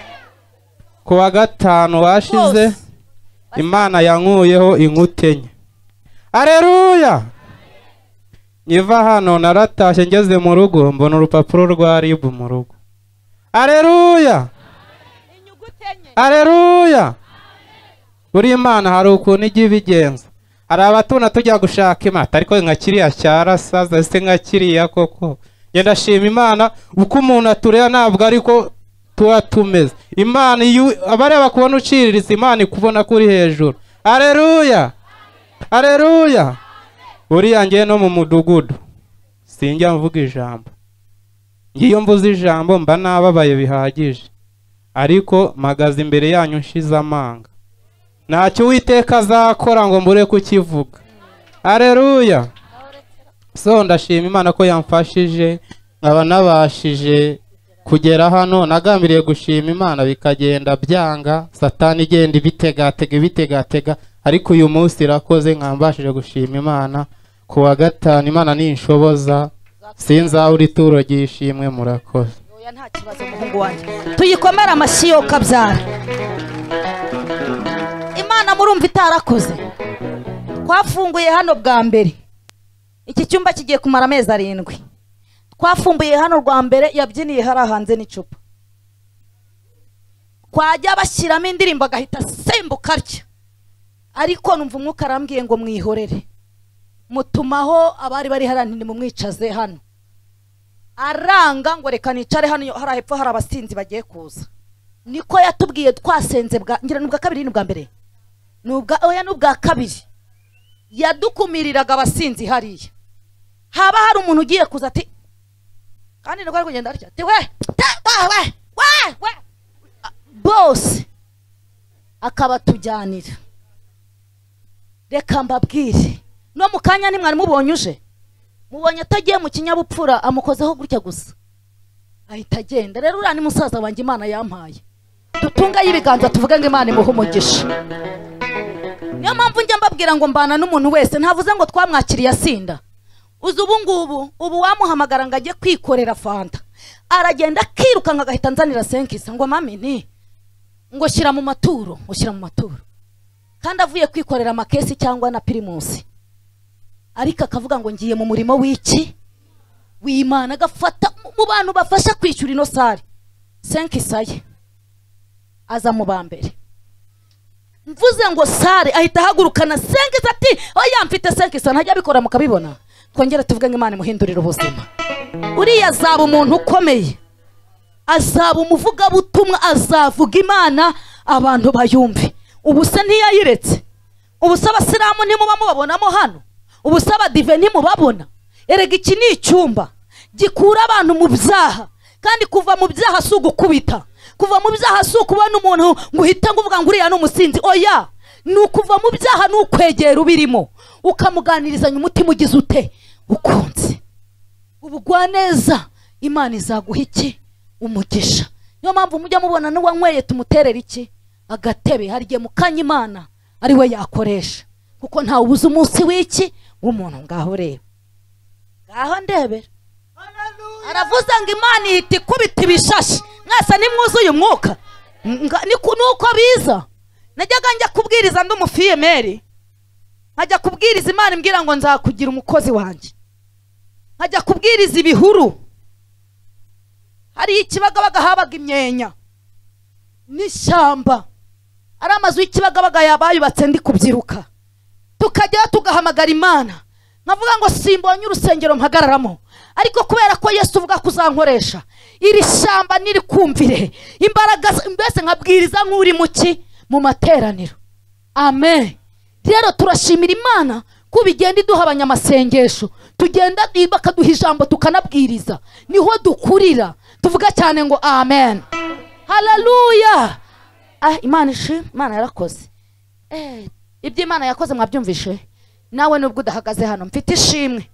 Ku wa gatanu washize. Imana yankuyeho inkuta enye. Aleluya! Nkiva hano naratashye ngeze mu rugo mbona urupapuro rwa ribu mu rugo. Enye Aleluya! Buri Imana hari ukuntu ijya ibigenza. Hari abatuna tujya gushaka imata ariko nka kiriya cyarasaza se nka kiriya koko. Ngenda shima Imana uko umuntu atureba ntabwo ariko tuba tumeze. Imana iyo abareba kubona uciririza Imana ikubona kuri hejuru. Aleluya! Aleluya! Uriya ngiye no mu mudugudu sinjya mvuga ijambo. Ngiyo mvuze ijambo mba nababaye bihagije. ariko mpagaze imbere yanyu nshize amanga ntacyo uwiteka azakora ngo mbure kukivuga areruya so ndashima imana ko yamfashije nkaba nabashije kugera hano nagambiriye gushima imana bikagenda byanga satani igenda ibitegatega ibitegatega ariko uyu munsi irakoze nkambashije gushima imana. Ku wa gatanu imana ninshoboza sinzabura ituro ry'ishimwe murakoze. Nta kibazo muhungu tuyikomere amashyi yo kabyara imana murumva itarakoze. Twafunguye hano bwa mbere. Iki cyumba kigiye kumara amezi arindwi. Twafumbuye hano rwa mbere yabyiniye hariya hanze n'icupa. Twajya bashyiramo indirimbo agahita asimbuka atya. Ariko numva umwuka arambwiye ngo mwihorere. Mutumaho abari bari hariya ntimumwicaze hano. Aranga ngo reka nicare hano hariya hepfo hari abasinzi bagiye kuza. Niko yatubwiye twasenze bwa ngira ni ubwa kabiri ni ubwa mbere? Ni ubwa oya ni ubwa kabiri. Yadukumiriraga abasinzi hariya. Haba hari umuntu ugiye kuza ati kandi niko ari kugenda atya? Ati we we we we. Bose akabatujyanira. Reka mbabwire. No mu kanya nimwari mubonye uje? Mubonye atagiye mu kinyabupfura amukozeho gutya gusa? Ahita agenda. Rero uriya ni musaza wanjye imana yampaye. Dutungayo ibiganza tuvuge ngo imana imuhe umugisha. Niyo mpamvu njya mbabwira ngo mbana n'umuntu wese. Ntavuze ngo twamwakiriye asinda. Uzi ubu ngubu ubu wamuhamagara ngo ajye kwikorera fanta. Aragenda akirukanka agahita anzanira senkisa. Ngo mami ni ngo shyira mu maturo. Ngo shyira mu maturo. Kandi avuye kwikorera amakesi cyangwa na pirimusi ariko akavuga ngo ngiye mu murimo w'iki? W'imana agafata mu bantu bafasha kwishyura ino sare senkisa ye aza mu ba mbere. Mvuze ngo sare ahita ahagurukana senkisa ati oya mfite senkisa ntajya abikora mukabibona. Twongere tuvuge ngo imana imuhindurire ubuzima. Uriya azaba umuntu ukomeye azaba umuvugabutumwa azavuga imana abantu bayumve. Ubu se ntiyayiretse ubu se abasilamu ntimuba mubabonamo hano ubu se abadive ntimubabona erega iki ni icyumba gikura abantu mu byaha. Kandi kuva mu byaha si ugukubita. Kuva mu byaha si ukubona umuntu ngo uhite ngo uvuga ngo uriya ni umusinzi. Oya! Ni ukuva mu byaha ni ukwegera ubirimo. Ukamuganirizanya umutima ugize ute? Ukunze. Ubugwaneza imana izaguha iki? Umugisha. Niyo mpamvu mujya mubona n'uwanyweye tumuterera iki? Agatebe hari igihe mu kanya imana ari we yakoresha. Kuko ntawe ubuze umunsi w'iki? W'umuntu ngaho reba ngaho ndebera. Aravuze ngo imana ihita ikubita ibishashi. Mwese nimwuzuye umwuka. Nga- ni ku- ni uko biza. Najyaga njya kubwiriza ndi umufiyemeri. Nkajya kubwiriza imana imbwira ngo nzakugira umukozi wanjye. Nkajya kubwiriza ibihuru. Hari ikibagabaga habaga imyenya n'ishyamba. Ari amazu y'ikibagabaga yabayubatse ndi kubyiruka tukajyayo tugahamagara imana. Nkavuga ngo simbonye urusengero mpagararamo. Ariko kubera ko yesu uvuga ko uzankoresha iri shyamba niri kumvire imbaraga mbese nkabwiriza nk'uri mu ki mu materaniro. Amen. Rero turashimira imana ko bigenda iduha abanyamasengesho. Tugenda bakaduha ijambo tukanabwiriza. Niho dukurira. Tuvuga cyane ngo amen. Haleluya ah, imana ishimwe imana yarakoze. Eh, ibyo imana yakoze mwabyumvishe nawe nubwo udahagaze hano mfite ishimwe.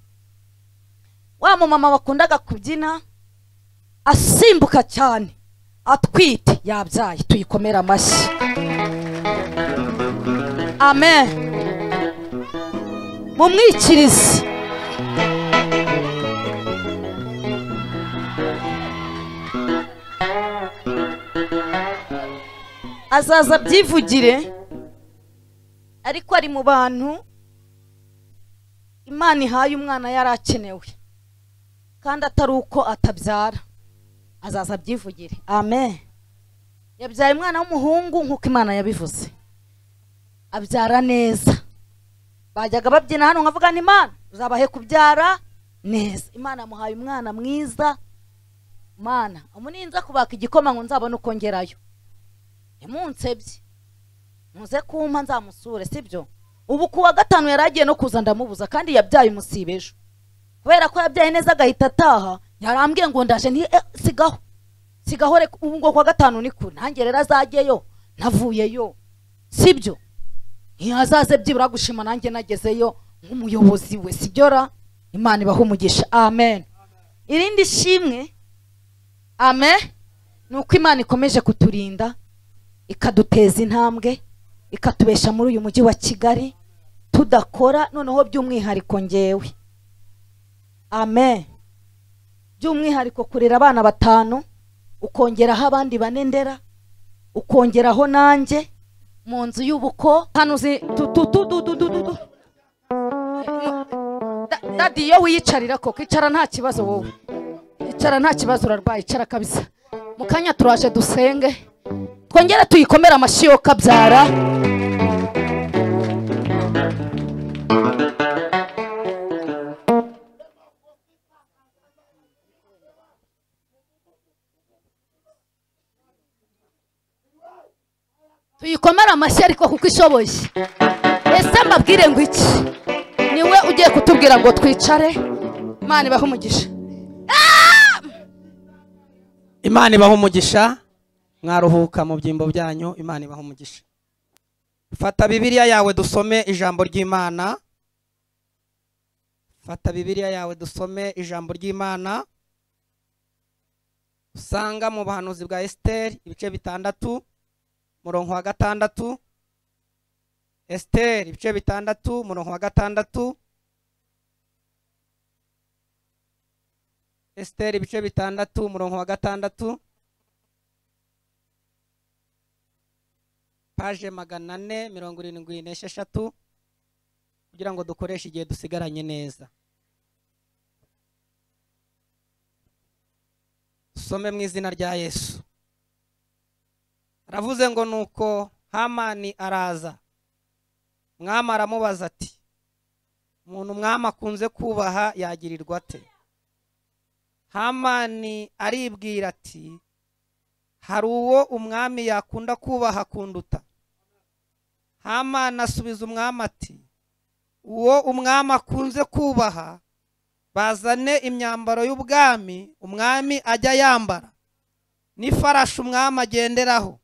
Wa mumama wakundaga kubyina asimbuka cyane. Atwite yabyaye. Tuyikomere amashyi. Amen. Mumwikirize azaza abyivugire ariko ari mu bantu imana ihaye umwana yari akenewe kandi atari uko atabyara azaza abyivugire amen. Yabyaye umwana w'umuhungu nk'uko imana yabivuze abyara neza. Bajyaga babyina hano nkavuga ni imana uzabahe kubyara neza. Imana yamuhaye umwana mwiza. Mana umuninza kubaka igikoma ngo nzabone uko ngerayo. Ntimunsebye muze kumpa nzamusure sibyo? Ubu ku wa gatanu yari agiye no kuza ndamubuza kandi yabyaye umusibe ejo. Kubera ko yabyaye neza agahita ataha yarambwiye ngo ndaje nti eh, sigaho. Sigaho reka ubu ngo ku wa gatanu ni kure. Nanjye rero azajyeyo navuyeyo. Sibyo? Ntihazaze byibura gushima nanjye nagezeyo nk'umuyobozi we sibyo ra? Imana ibaha umugisha. Amen. Irindi shimwe amen ni uko imana ikomeje kuturinda ikaduteza intambwe ikatubesha muri uyu mujyi wa kigali tudakora noneho by'umwihariko ngewe. Amen. By'umwihariko kurera abana batanu ukongeraho abandi bane ndera ukongeraho nanjye mu nzu y'ubuko hano uzi dadi iyo wiyicarira koko icara nta kibazo wowe. Icara nta kibazo urarwaye icara kabisa. Mu kanya turaje dusenge. Twongere tuyikomera amashyi kabyara tuyikomere amashyi ariko kuko ishoboye. Ese mbabwire ngo iki? Niwe ugiye kutubwira ngo twicare? Imana ibahe umugisha. Imana ibaha umugisha. Mwaruhuka mu byimbo byanyu imana ibaha umugisha. Fata bibiliya yawe dusome ijambo ry'imana. Fata bibiliya yawe dusome ijambo ry'imana. Usanga mu buhanuzi bwa esiteri ibice bitandatu. Murongo wa gatandatu esiteri ibice bitandatu murongo wa gatandatu esiteri ibice bitandatu umurongo wa gatandatu paje magana ane mirongo irindwi n'esheshatu kugira ngo dukoreshe igihe dusigaranye neza. Dusome mu izina rya yesu. Aravuze ngo nuko hamani araza. Mwami aramubaza ati umuntu mwami akunze kubaha yagirirwa ate? Hamani aribwira ati hari uwo umwami yakunda kubaha kunduta. Hamani asubiza umwami ati uwo umwami akunze kubaha bazane imyambaro y'ubwami umwami ajya yambara. N'ifarashi umwami agenderaho.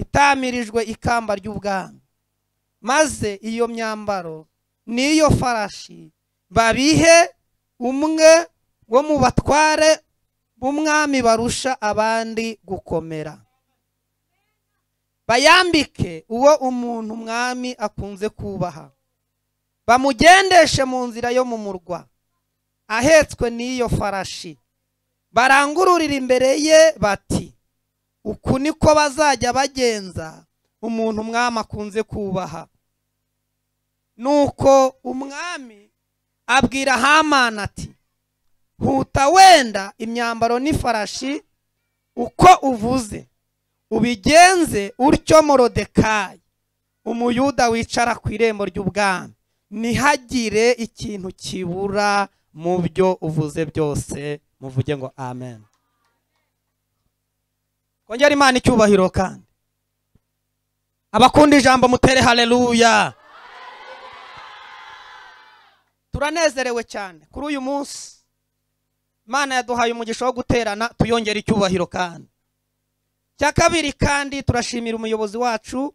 Itamirijwe ikamba ry'ubwami. Maze iyo myambaro n'iyo farashi babihe umwe wo mu batware b'umwami barusha abandi gukomera. Bayambike uwo umuntu umwami akunze kubaha. Bamugendeshe mu nzira yo mu murwa ahetswe n'iyo farashi. Barangururira imbere ye bati uku niko bazajya bagenza umuntu umwami akunze kubaha. Nuko umwami abwira hamani ati huta wenda imyambaro n'ifarashi uko uvuze. Ubigenze utyo morodekayi umuyuda wicara ku irembo ry'ubwami. Ntihagire ikintu kibura mu byo uvuze byose muvuge ngo amen. Kongera imana icyubahiro kandi. Abakunda ijambo mutere haleluya. Turanezerewe cyane kuri uyu munsi. Imana yaduhaye umugisha wo guterana tuyongera icyubahiro kandi. Cya kabiri kandi turashimira umuyobozi wacu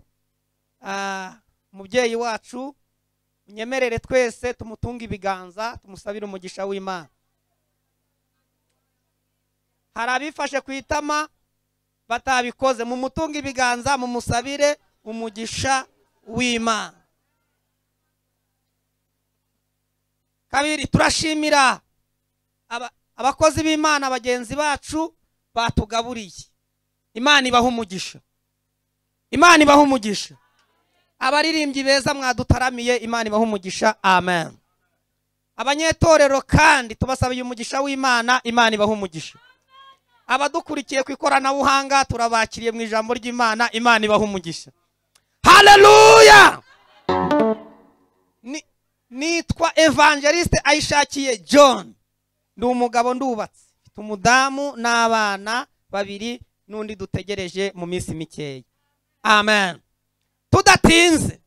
ah, umubyeyi wacu. Unyemerere twese tumutunge ibiganza tumusabire umugisha w'imana. Hari abifashe ku itama batabikoze mumutunge ibiganza mumusabire umugisha w'imana. Kabiri turashimira aba- abakozi b'imana bagenzi bacu batugaburiye. Imana ibaha umugisha. Imana ibaha umugisha. Abaririmbyi beza mwadutaramiye imana ibaha umugisha. Amen. Abanyetorero kandi tubasabiye umugisha w'imana imana ibaha umugisha. Abadukurikiye ku ikoranabuhanga turabakiriye mu ijambo ry'imana imana ibaha umugisha. Haleluya Ni- nitwa evangeliste ayishakiye john. Ndi umugabo ndubatse. Mfite umudamu n'abana babiri n'undi dutegereje mu minsi mikeya. Amen. Tudatinze.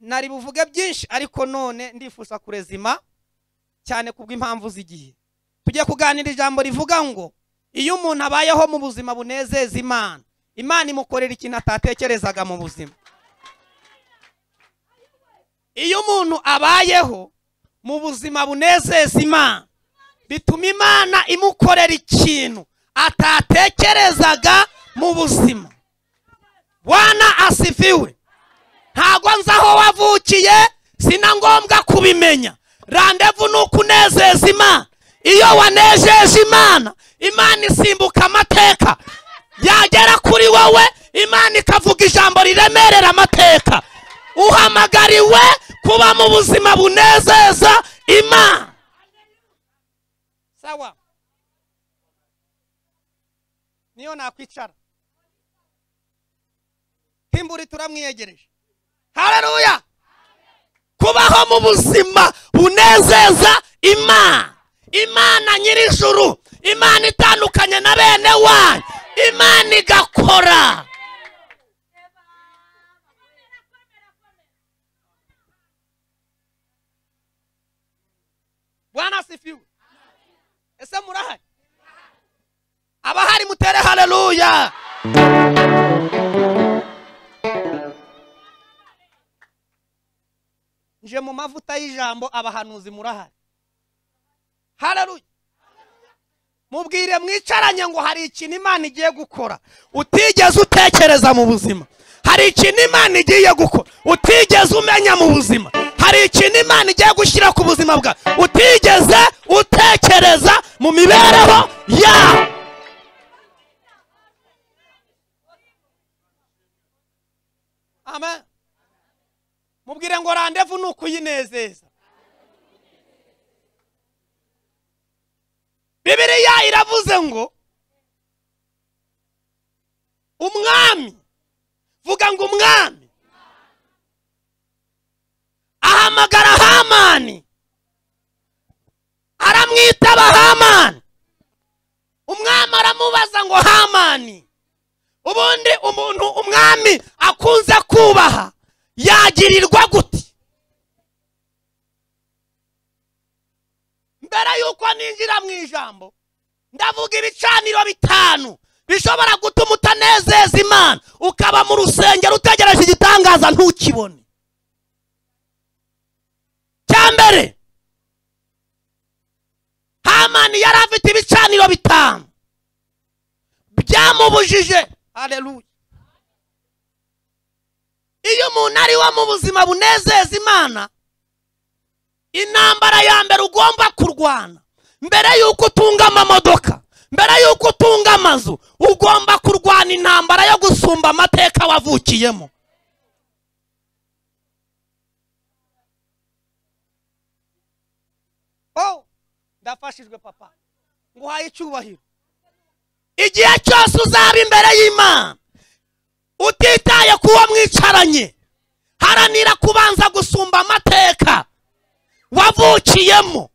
Nari buvuge byinshi ariko none ndifuza kurezima cyane kubw'impamvu z'igihe. Tugiye kuganira ijambo rivuga ngo iyo umuntu abayeho mu buzima bunezeza imana. Imana imukorera ikintu atatekerezaga mu buzima. Iyo umuntu abayeho mu buzima bunezeza imana bituma imana imukorera ikintu atatekerezaga mu buzima. Bwana asifiwe. Ntabwo nzi aho wavukiye sina ngombwa kubimenya. Randevu ni ukunezeza imana. Iyo wanejeje imana imana isimbuka amateka. Yagera kuri wowe imana ikavuga ijambo riremerera amateka. Uhamagariwe kuba mu buzima bunezeza imana. Sawa. Niyo nakwicara. Timburi turamwiyegereje haleluya. Kubaho mu buzima bunezeza imana. Imana nyir'ijuru imana itandukanye na bene wayo imana igakora. Bwana asifiwe. Ese murahari? Abahari mutere haleluya. Nje mu mavuta y'ijambo abahanuzi murahari. Haleluya mubwire mwicaranye ngo hari ikintu imana igiye gukora. Utigeze utekereza mu buzima. Hari ikintu imana igiye gukora. Utigeze umenya mu buzima. Hari ikintu imana igiye gushyira ku buzima bwawe utigeze utekereza mu mibereho yawe mubwire ngo randevu ni ukuyinezeza. Bibiliya iravuze ngo umwami vuga ngo umwami. Ahamagara hamani. Aramwitaba hamani umwami aramubaza ngo hamani ubundi umuntu umwami akunze kubaha yagirirwa gute? Mbere y'uko ninjira mu ijambo. Ndavuga ibicaniro bitanu. Bishobora gutuma utanezeza imana. Ukaba mu rusengero utegereje igitangaza ntukibone. Cya mbere hamani yari afite ibicaniro bitanu. Byamubujije. Hareruya iyo umuntu ari wo mu buzima bunezeza imana intambara ya mbere ugomba kurwana. Mbere y'uko utunga amamodoka mbere y'uko utunga amazu ugomba kurwana intambara yo gusumba amateka wavukiyemo. Ndafashijwe papa. Nguhaye icyubahiro. Igihe cyose uzaba imbere y'imana utitaye ku wo mwicaranye haranira kubanza gusumba amateka. Wavukiyemo.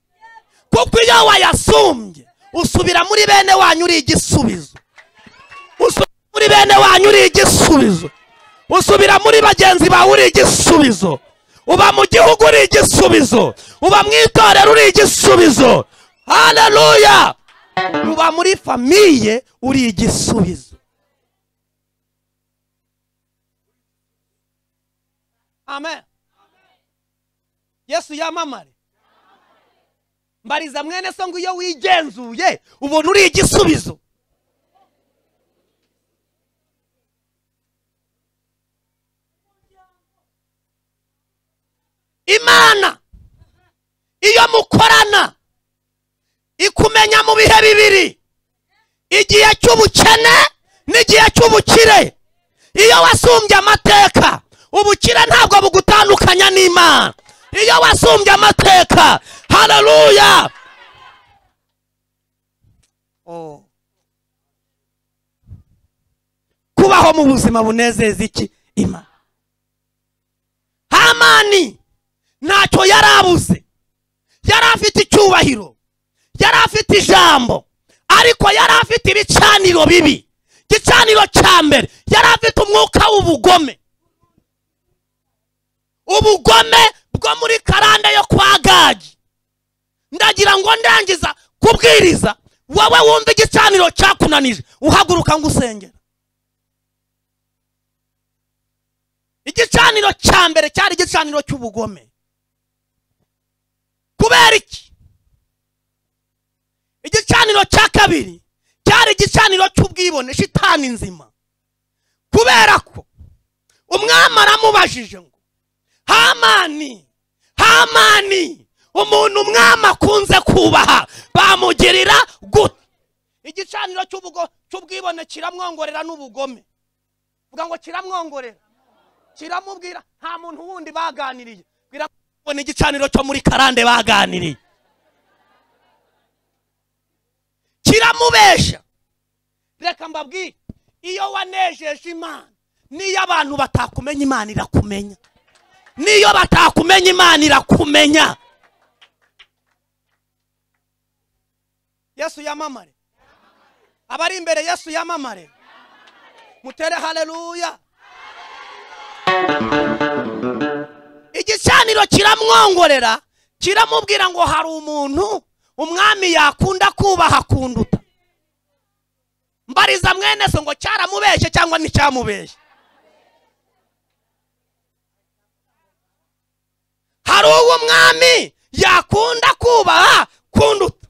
Kuko iyo wayasumbye usubira muri bene wanyu uri igisubizo. Usubira muri bene wanyu uri igisubizo. Usubira muri bagenzi bawe uri igisubizo. Uba mu gihugu uri igisubizo. Uba mu itorero uri igisubizo. Haleluya uba muri famiye uri igisubizo. Amen. Yesu yamamare. Mbariza mwene so ngo iyo wigenzuye ubona uri igisubizo. Imana iyo mukorana ikumenya mu bihe bibiri. Igihe cy'ubukene n'igihe cy'ubukire. Iyo wasumbye amateka ubukire ntabwo bugutandukanya n'imana. Iyo wasumbye amateka. Haleluya Oh. kubaho mu buzima bunezeza iki? Imana hamani ntacyo yari abuze. Yari afite icyubahiro. Yari afite ijambo. Ariko yari afite ibicaniro bibi. Igicaniro cya mbere yari afite umwuka w'ubugome. Ubugome bwo muri karande yo kwa gagi. Ndagira ngo ndangiza kubwiriza wowe wumva igicaniro cyakunanije uhaguruka ngo usengera igicaniro cya mbere cyari igicaniro cy'ubugome. Kubera iki? Igicaniro cya kabiri cyari igicaniro cy'ubwibone shitani nzima. Kubera ko umwami aramubajije ngo hamani hamani umuntu umwami akunze kubaha. Bamugirira gute? Igicaniro cy'ubwibone kiramwongorera n'ubugome. Vuga ngo kiramwongorera. Kiramubwira nta muntu wundi baganiriye. Bwira igicaniro cyo muri karande baganiriye. Kiramubesha. Reka mbabwire iyo wanejeje imana niyo abantu batakumenya imana irakumenya niyo batakumenya imana irakumenya. Yesu yamamare. Abari imbere yesu yamamare. Mutere haleluya. Igicaniro kiramwongorera kiramubwira ngo hari umuntu umwami yakunda kubaha kunduta. Mbariza mwene so ngo cyaramubeshye cyangwa nticyamubeshye hari uwo mwami yakunda kubaha kunduta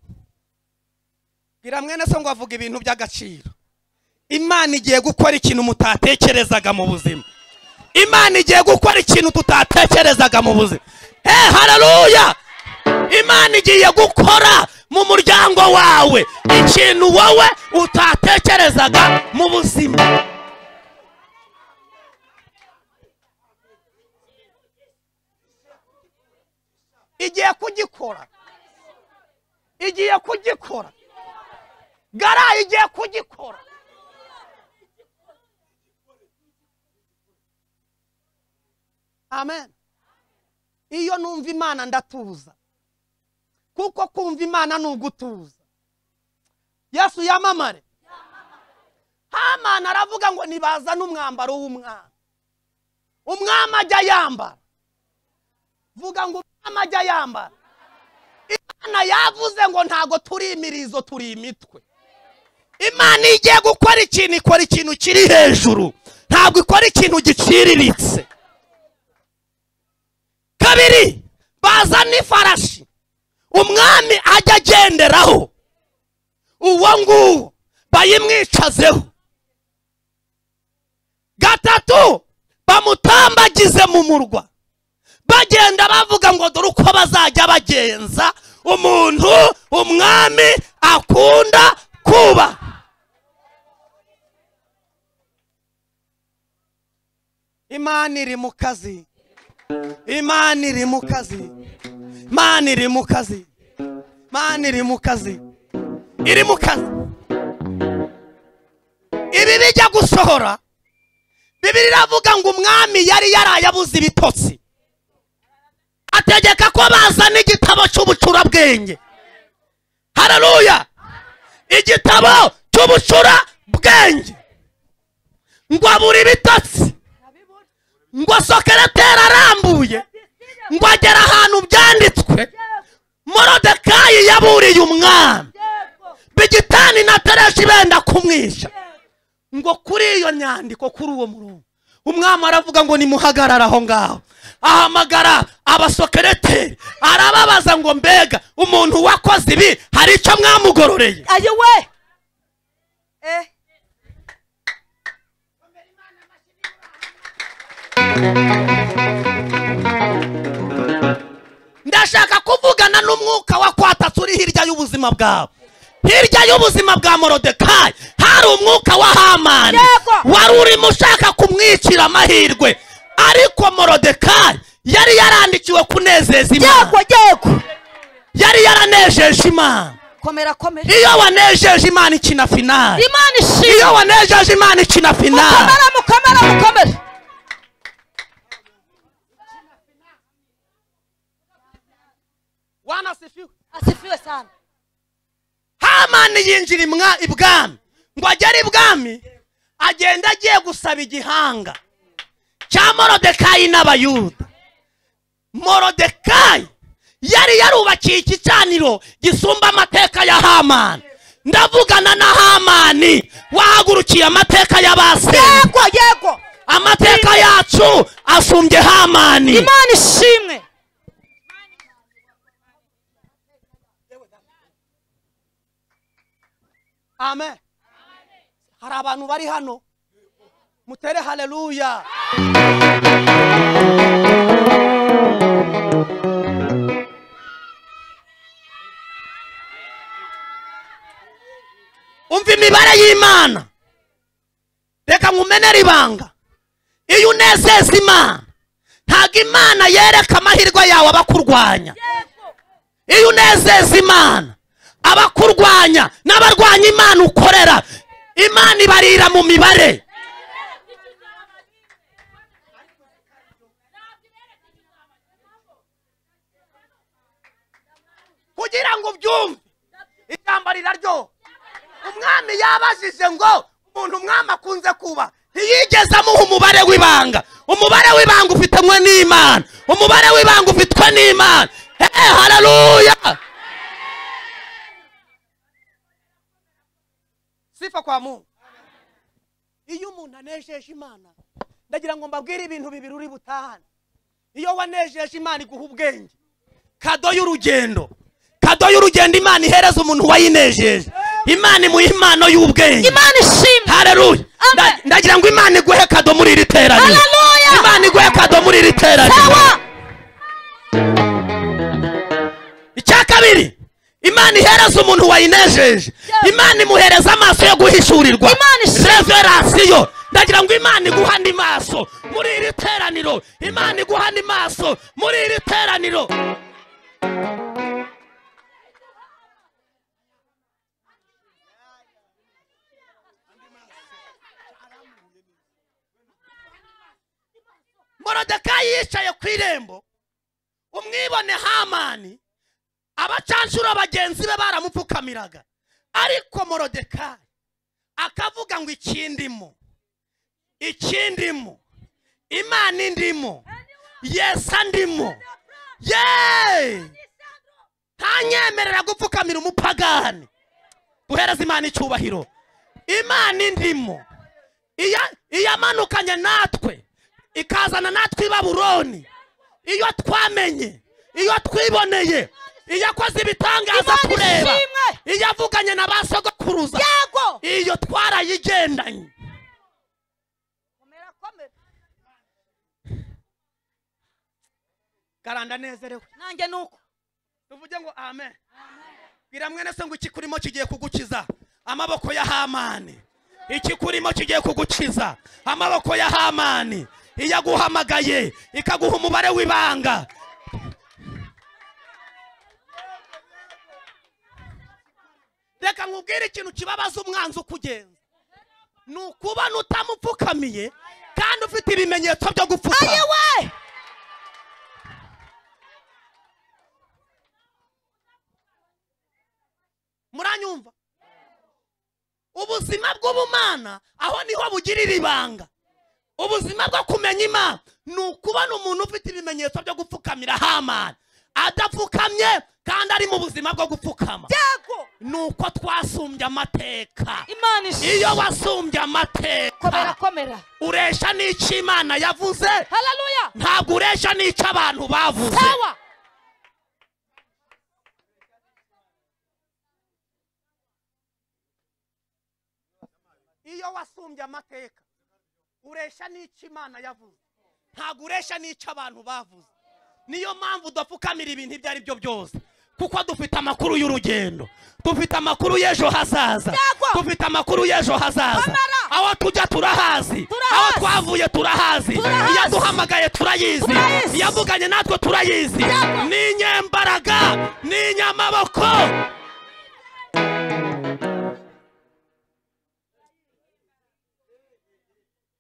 bwira mwene so ngo avuga ibintu by'agaciro. Imana igiye gukora ikintu mutatekerezaga mu buzima. Imana igiye gukora ikintu tutatekerezaga mu buzima. He hararuya imana igiye gukora mu muryango wawe ikintu wowe utatekerezaga mu buzima. Igiye kugikora. Igiye kugikora. Garayi igiye kugikora. Amen. Iyo numva imana ndatuza. Kuko kumva imana ni ugutuza. Yesu yamamare. Hamana aravuga ngo nibazane umwambaro w'umwami. Umwami ajya yambara. Vuga ngo umwami ajya yambara imana yavuze ngo ntago turi imirizo turi imitwe. Imana igiye gukora ikintu ikora ikintu kiri hejuru. Ntabwo ikora ikintu giciriritse. Kabiri bazana ifarashi. Umwami ajya agenderaho. Uwo nguwo bayimwicazeho. Gatatu bamutambagize mu murwa. Bagenda bavuga ngo dore uko bazajya bagenza. Umuntu umwami akunda kuba. Imana iri mu kazi. Imana iri mu kazi. Imana iri mu kazi. Mani iri mu kazi. Iri mu kazi. Ibi bijya gusohora. Bibiri iravuga ngo umwami yari yaraye abuze ibitotsi. Ategeka ko bazana igitabo cy'ubucurabwenge hararuya igitabo cy'ubucurabwenge ngo abura ibitotsi ngo sokereteri arambuye. Ngo agera ahantu byanditswe. Morodekayi yaburiye umwami. Bigitani na tereshi benda kumwisha. Ngo kuri iyo nyandiko kuri uwo murongo. Umwami aravuga ngo nimuhagarare aho ngaho. Ahamagara abasokereteri arababaza ngo mbega umuntu wakoze ibi hari icyo mwamugororeye? Ayiwe eh. Ndashaka kuvugana n'umwuka wa kwatatse uri hirya y'ubuzima bwawe. Hirya y'ubuzima bwa morodekayi hari umwuka wa hamani. Wari urimo ushaka kumwicira amahirwe. Ariko morodekayi yari yarandikiwe kunezeza imana. Yego yego. Yari yaranejeje imana. Komera komera. Iyo wanejeje imana ikina finali imana ishimwe. Iyo wanejeje imana ikina finali mukomera mukomera mukomere wanasifiwe asifiwe sana hamani yinjira imwa- ibwami. Ngo agere ibwami agenda agiye gusaba igihanga. Cya morodekayi n'abayuda. Morodekayi yari yarubakiye igicaniro gisumba amateka ya hamani. Ndavugana na hamani wahagurukiye amateka y'abase yego yego. Amateka yacu asumbye hamani. Imana ishimwe. Amen. Hari abantu bari hano. Mutere haleluya umva imibare y'imana. Reka nkumenere ibanga. Iyo unezeza imana ntabwo imana yereka amahirwe yawe abakurwanya iyo unezeza imana abakurwanya n'abarwanya imana ukorera. Imana ibarira mu mibare. Kugira ngo ubyumve ijambo riraryo umwami yabajije ngo umuntu umwami akunze kuba? Ntiyigeze amuha umubare w'ibanga. Umubare w'ibanga ufitanywe n'imana. Umubare w'ibanga ufitwe n'imana. Hehe hararuya sifa kwa mungu iyo umuntu anejeje imana ndagira ngo mbabwire ibintu bibiri uri butahane. Iyo wanejeje imana iguha ubwenge. Kado y'urugendo. Kado y'urugendo imana ihereza umuntu wayinejeje. Imana imuha impano y'ubwenge. Imana ishimwe. Hareruya ndagira ngo imana iguhe kado muri iri teraniro. Hallelujah. imana iguhe kado muri iri teraniro. Icya kabiri imana ihereza umuntu wayinejeje. Imana imuhereza amaso yo guhishurirwa. Reverasiyo. Ndagira ngo imana iguha andi maso muri iri teraniro. Imana iguha andi maso muri iri teraniro. Morodekayi yicaye ku irembo. Umwibone hamani. Abacanshuro bagenzi be baramupfukamiraga. Ariko morodekayi akavuga ngo ikindimo ikindimo imana indimo yesu andimo yeee! Ntanyemerera gupfukamira umupagani. Guhereza imana icyubahiro. Imana indimo iyo iyo amanukanye natwe. Ikazana natwe i baburoni iyo twamenye iyo twiboneye iyo akoze ibitangaza ishimwe. iyo avuganye na ba sogokuruza. Iyo twarayigendanye. Garanda nezerewe. Nanjye nuko. Tuvuge ngo amen. Bwira mwene se ngo ikikurimo kigiye kugukiza. Amaboko ya hamani. Ikikurimo kigiye kugukiza. Amaboko ya hamani. Iyo aguhamagaye ikaguha umubare w'ibanga. Reka nkubwire ikintu kibabaza umwanzi ukugenza. Ni ukubona utamupfukamiye kandi ufite ibimenyetso byo gupfuka. Ayiwe muranyumva? Ubuzima bw'ubumana aho ni ho bugirira ibanga ubuzima bwo kumenya imana ni ukubona umuntu ufite ibimenyetso byo gupfukamira hamana adapfukamye kandi ari mu buzima bwo gupfukama. Ni uko twasumbye amateka. Iyo wasumbye amateka uresha n'icyo imana yavuze. Ntabwo uresha n'icyo abantu bavuze. Iyo wasumbye amateka uresha n'icyo imana yavuze. Ntabwo uresha n'icyo abantu bavuze. Niyo mpamvu udapfukamira ibintu ibyo ari byo byose. Kuko dufite amakuru y'urugendo dufite amakuru y'ejo hazaza dufite amakuru y'ejo hazaza. Aho tujya turahazi aho twavuye turahazi. Iyo duhamagaye turayizi. Iyo avuganye natwe turayizi. Ni inyembaraga ni inyamaboko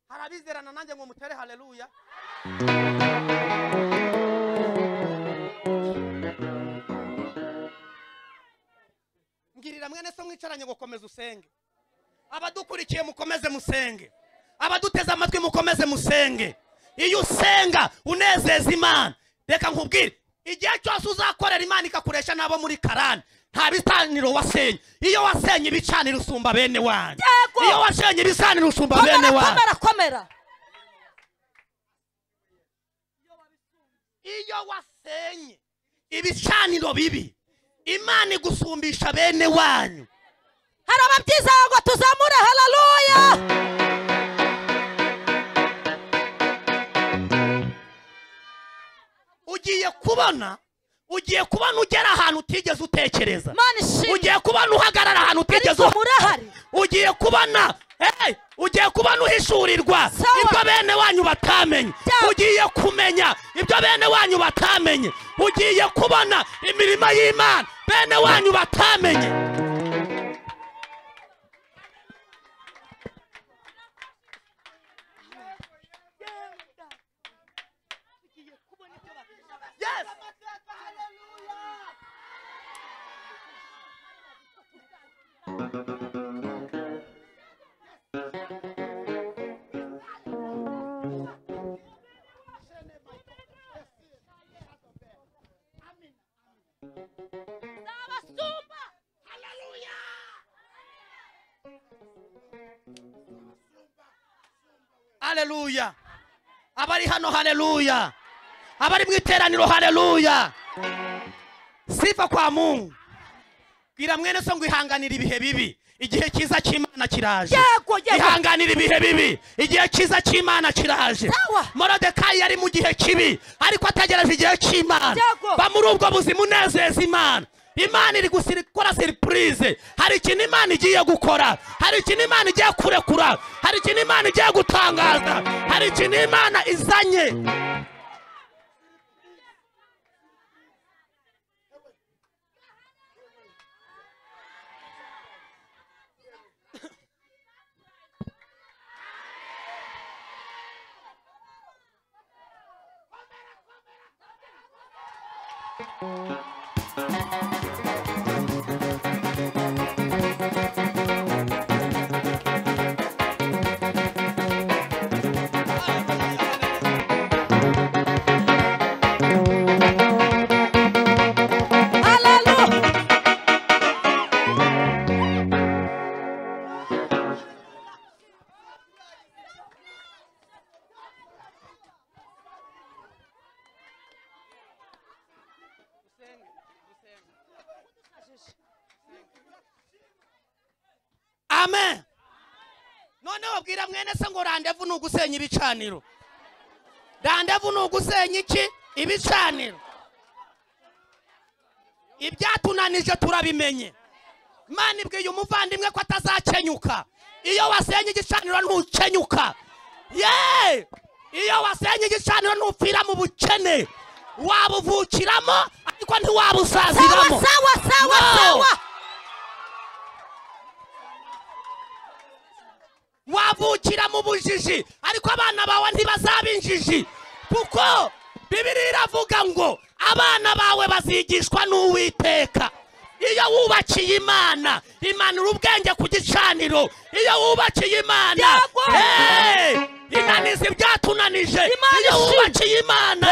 hari abizerana nanjye ngo mutere haleluya. Mbwirira mwene se mwicaranye ngo komeza usenge. Abadukurikiye mukomeze musenge. Abaduteze amatwi mukomeze musenge. Iyo usenga unezeza imana. Reka nkubwire igihe cyose uzakorera imana ikakuresha n'abo muri karani nta bisaniro wasenye. Iyo wasenye ibicaniro usumba bene wanyu. Iyo wasenye ibisaniro usumba bene wanyu. iyo wasenye ibicaniro bibi imana igusumbisha bene wanyu. Hari ababyizaho ngo tuzamure haleluya! Ugiye kubona ugiye kubona ugera ahantu utigeze utekereza. Ugiye kubona uhagarara ahantu utigeze murahari. Ugiye kubona hey, ugiye kubona uhishurirwa ibyo bene wanyu batamenye. Ugiye kumenya. Ibyo bene wanyu batamenye. Ugiye kubona imirimo y'imana. Bene wanyu batamenye. Haleluya abari hano haleluya abari mu iteraniro haleluya sifa kwa mungu bwira mwene so ngo ihanganire ibihe bibi. Igihe cyiza cy'imana kiraje. Ihanganira ibihe bibi. Igihe cyiza cy'imana kiraje. Morodekayi yari mu gihe kibi ariko ategereje igihe cy'imana. Ba muri ubwo buzima unezeza imana. Imana iri gukora siripurize hari ikintu imana igiye gukora. Hari ikintu imana igiye kurekura. Hari ikintu imana igiye gutangaza. Hari ikintu imana izanye. ngo randevu ni ugusenya ibicaniro. Randevu ni ugusenya iki? Ibicaniro. Ibyatunanije turabimenye. Imana ibwiye umuvandimwe ko atazakenyuka. Iyo wasenye igicaniro ntukenyuka. Ye iyo wasenye igicaniro ntupfira mu bukene. Wabuvukiramo ariko sawa ntiwabusaziramo. Sawa sawa No. sawa. Wavukira mu bujiji. Ariko abana bawe ntibazaba injiji. Kuko bibiri iravuga ngo abana bawe bazigishwa n'uwiteka. Iyo wubakiye imana imanura ubwenge ku gicaniro. Iyo wubakiye imana inaniza ibyatunanije. Iyo wubakiye imana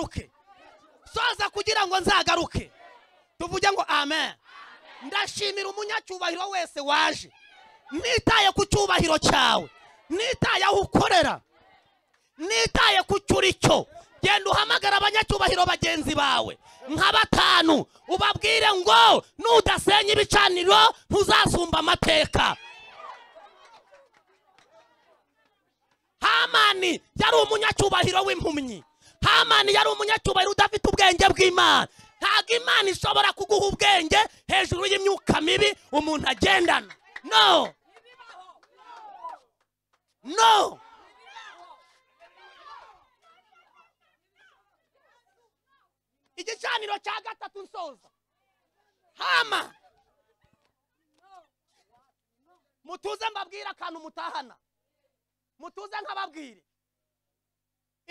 nzagaruke soza kugira ngo nzagaruke. Tuvuge ngo amen. Ndashimira umunyacyubahiro wese waje. Nitaye ku cyubahiro cyawe. Nitaye aho ukorera. Nitaye ku cyo genda uhamagara abanyacyubahiro bagenzi bawe. Nka batanu. Ubabwire ngo nudasenya ibicaniro ntuzasumba amateka. Hamani yari umunyacyubahiro w'impumyi. Hamani yari umunyacyubahiro udafite ubwenge bw'imana. Ntabwo imana ishobora kuguha ubwenge hejuru y'imyuka mibi umuntu agendana. No. No. Igicaniro cya gatatu nsoza. Hama. Mutuze mbabwire akantu mutahana. Mutuze nkababwire.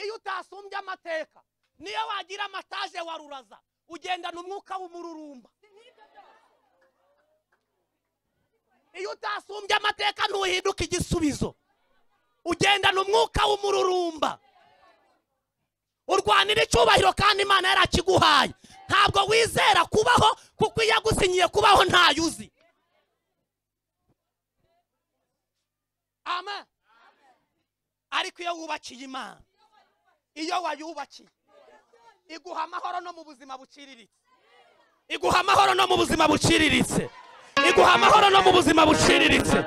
Iyo utasumbye amateka niyo wagira amataje wa ruraza. Ugendana umwuka w'umururumba. Iyo utasumbye amateka ntuhinduka igisubizo. Ugendana umwuka w'umururumba. Urwanira icyubahiro kandi imana yarakiguhaye. Ntabwo wizera kubaho kuko iyo yagusinyiye kubaho ntayo uzi. Ariko iyo wubakiye imana iyo wayubakiye. Iguha amahoro no mu buzima buciriritse. Iguha amahoro no mu buzima buciriritse. Iguha amahoro no mu buzima buciriritse.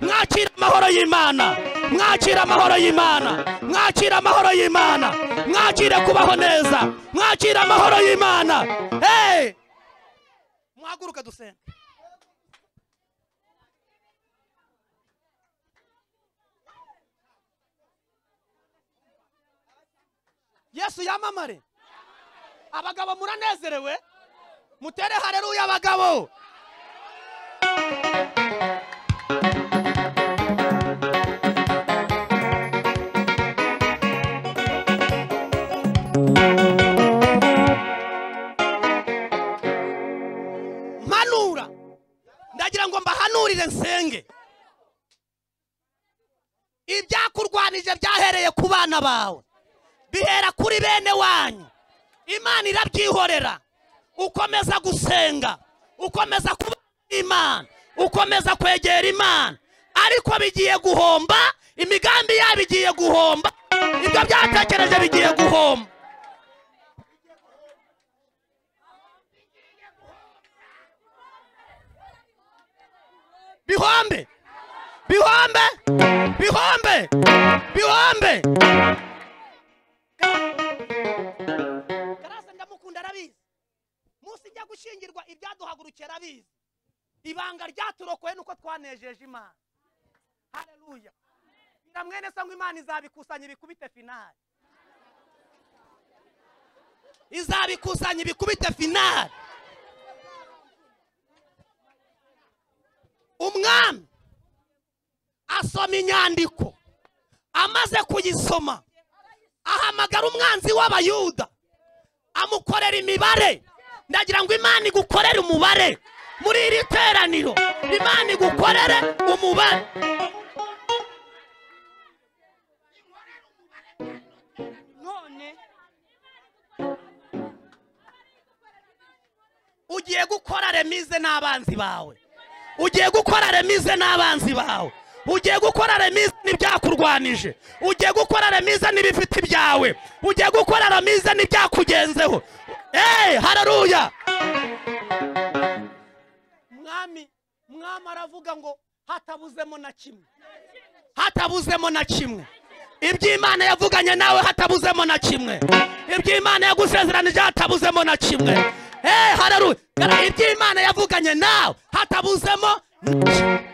Mwakira amahoro y'imana. Mwakira amahoro y'imana. Mwakira amahoro y'imana. Mwakire kubaho neza. Mwakira amahoro y'imana. Hey! muhaguruke dusenga yesu yamamare. Abagabo muranezerewe? Mutere hareruya abagabo. Mpanura ndagira ngo mbahanurire nsenge. Ibyakurwanije byahereye ku bana bawe. Bihera kuri bene wanyu. Imana irabyihorera. Ukomeza gusenga. Ukomeza kuba imana. Ukomeza kwegera imana. Ariko bigiye guhomba imigambi yabo igiye guhomba ibyo byatekereje bigiye guhomba. Bihombe. Bihombe. Bihombe. Bihombe. Njya gushingirwa ibyaduhagurukiye arabizi ibanga ryaturokoye nuko twanejeje imana. Hareruya bwira mwene se ngo imana izabikusanya ibikubite finali izabikusanya ibikubite finali umwami asoma inyandiko amaze kuyisoma ahamagara umwanzi w'abayuda amukorera imibare. Ndagira ngo imana igukorere umubare. Muri iri teraniro imana igukorere umubare. Ugiye gukora remize n'abanzi bawe. Ugiye gukora remize n'abanzi bawe. Ugiye gukora remiza n'ibyakurwanije. Ugiye gukora remiza n'ibifite ibyawe. Ugiye gukora remiza n'ibyakugenzeho. Eee hararuya mwami mwami aravuga ngo hatabuzemo na kimwe. Hatabuzemo na kimwe. Iby'imana yavuganye nawe hatabuzemo na kimwe. Iby'imana yagusezeranije hatabuzemo na kimwe. Eee hararuya iby'imana yavuganye nawe hatabuzemo na kimwe.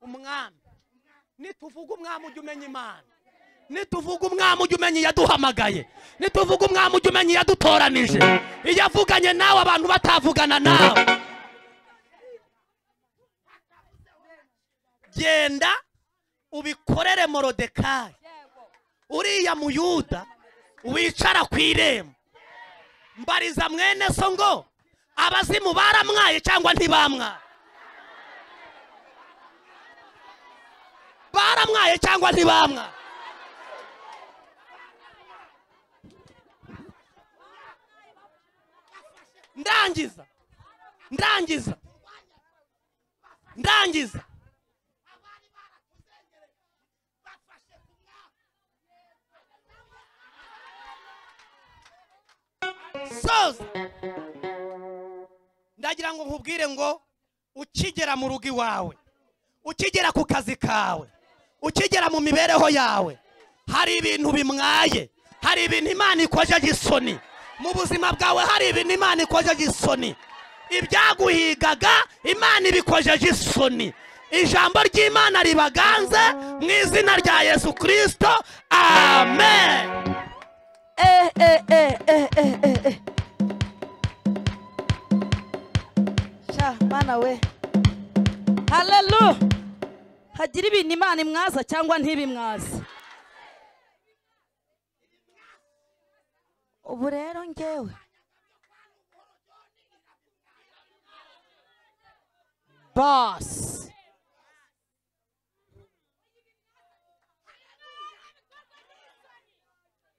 Umwami nituvuga umwami ujya umenya imana. Nituvuga umwami ujya umenya iyaduhamagaye. Nituvuga umwami ujya umenya iyadutoranije iyo avuganye nawe abantu batavugana nawe. Genda ubikorere morodekayi. Uriya muyuda wicara ku irembo. Mbariza mwene so ngo abazimu baramwaye cyangwa ntibamwaye? Baramwaye cyangwa ntibamwaye? Ndangiza. Ndangiza. Ndangiza. Soza. Ndagira ngo nkubwire ngo ukigera mu rugo iwawe ukigera ku kazi kawe ukigera mu mibereho yawe hari ibintu bimwaye hari ibintu imana ikojeje isoni. Mu buzima bwawe hari ibintu imana ikojeje isoni. Ibyaguhigaga imana ibikojeje isoni. Ijambo ry'imana ribaganze mu izina rya yesu kirisito amen. Eh, eh, eh, mana we. Haleluya hagira ibintu imana imwaza cyangwa ntibimwaze. Ubu rero ngewe basi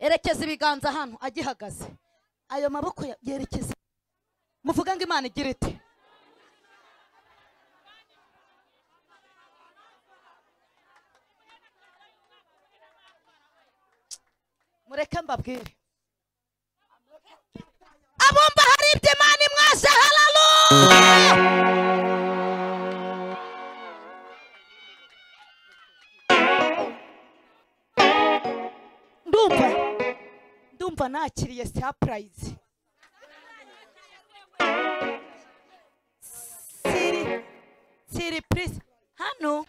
erekeza ibiganza hano agihagaze ayo maboko yerekeza muvuga ngo imana igira ite mureke mbabwire abumva hari ibyo imana imwase hararuya ndumva ndumva nakiriye sapurayizi siri siri purisi hano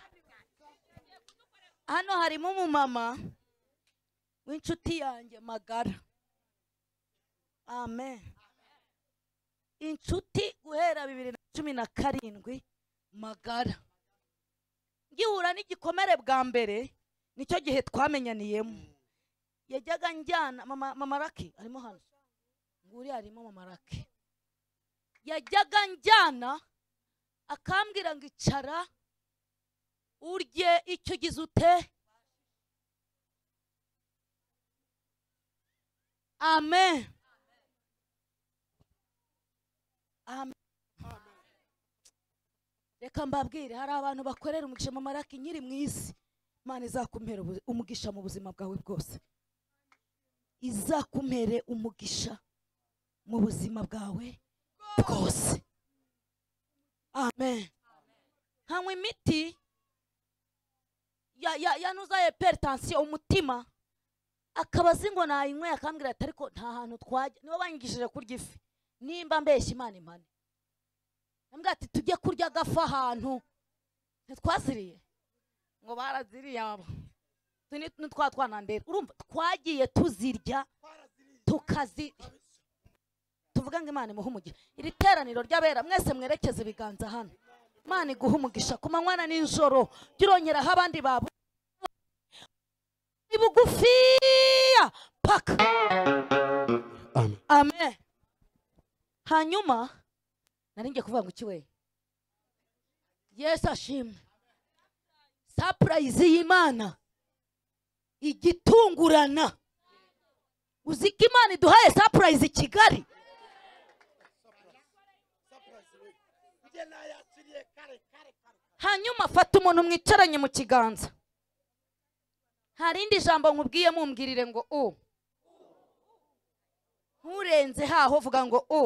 hano harimo umumama w'inshuti yanjye magara. Amen. Inshuti guhera bibiri na cumi na karindwi magara. Ngihura n'igikomere bwa mbere ni cyo gihe twamenyaniyemo. Yajyaga njyana mama raki arimo hano. Nguri harimo mama raki yajyaga njyana akambwira ngo icara urye icyo ugize ute? Amen amen reka mbabwire hari abantu bakorera umugisha mama raki nkiri mu isi. Imana izakumpera umugisha mu buzima bwawe bwose. Izakumpere umugisha mu buzima bwawe bwose. Amen. Nkanywa imiti ya- ya- yanuza hypertension umutima. Akaba azi ngo nayinyweye akambwira ati ariko nta hantu twajya. Nibo banyigishije kurya ifi. Nimba mbeshya imana impane. Ambwira ati tujye kurya agafu ahantu. Ntitwaziriye. Ngo baraziriye abo. Ni twa twana ndera urumva twagiye tuzirya tukazi tuvuga ngo imana imuhe umugisha. Iri teraniro ry'abera mwese mwerekeze ibiganza hano. Imana iguha umugisha ku manywa na nijoro. Jya urongeraho abandi babu. Ni bugufiya paka Amen. Hanyuma nari kuvuga ngo iki we? Yesu ashimwe. Sapurayizi y'imana. Igitungurana. Uzi ko imana iduhaye sapurayizi kigali? Hanyuma fata umuntu mwicaranye mu kiganza. Nta rindi jambo nkubwiye mumbwirire ngo u nturenze haho vuga ngo u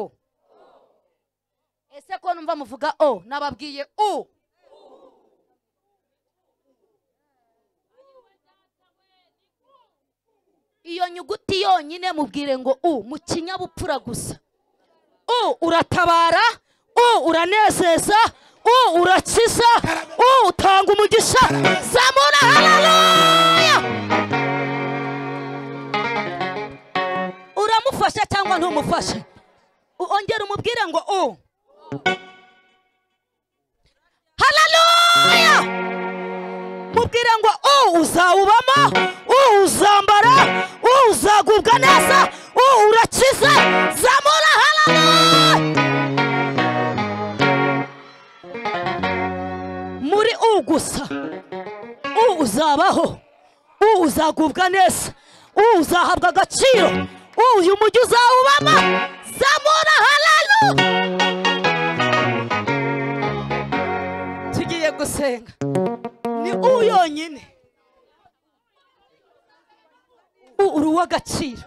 ese ko numva muvuga o nababwiye u. Iyo nyuguti yonyine mubwire ngo u mu kinyabupfura gusa. U uratabara u uranezeza u urakiza u utanga umugisha. Zamura haleluya uramufasha cyangwa ntumufashe? Ongera umubwire ngo u. haleluya mubwire ngo u uzawubamo u uzambara u uzagubwa neza u urakiza zamura haleluya muri u gusa u uzabaho u uzagubwa neza u uzahabwa agaciro uyu mujyi uzawubamo zamura haleluya ni u yonyine. Uri uw'agaciro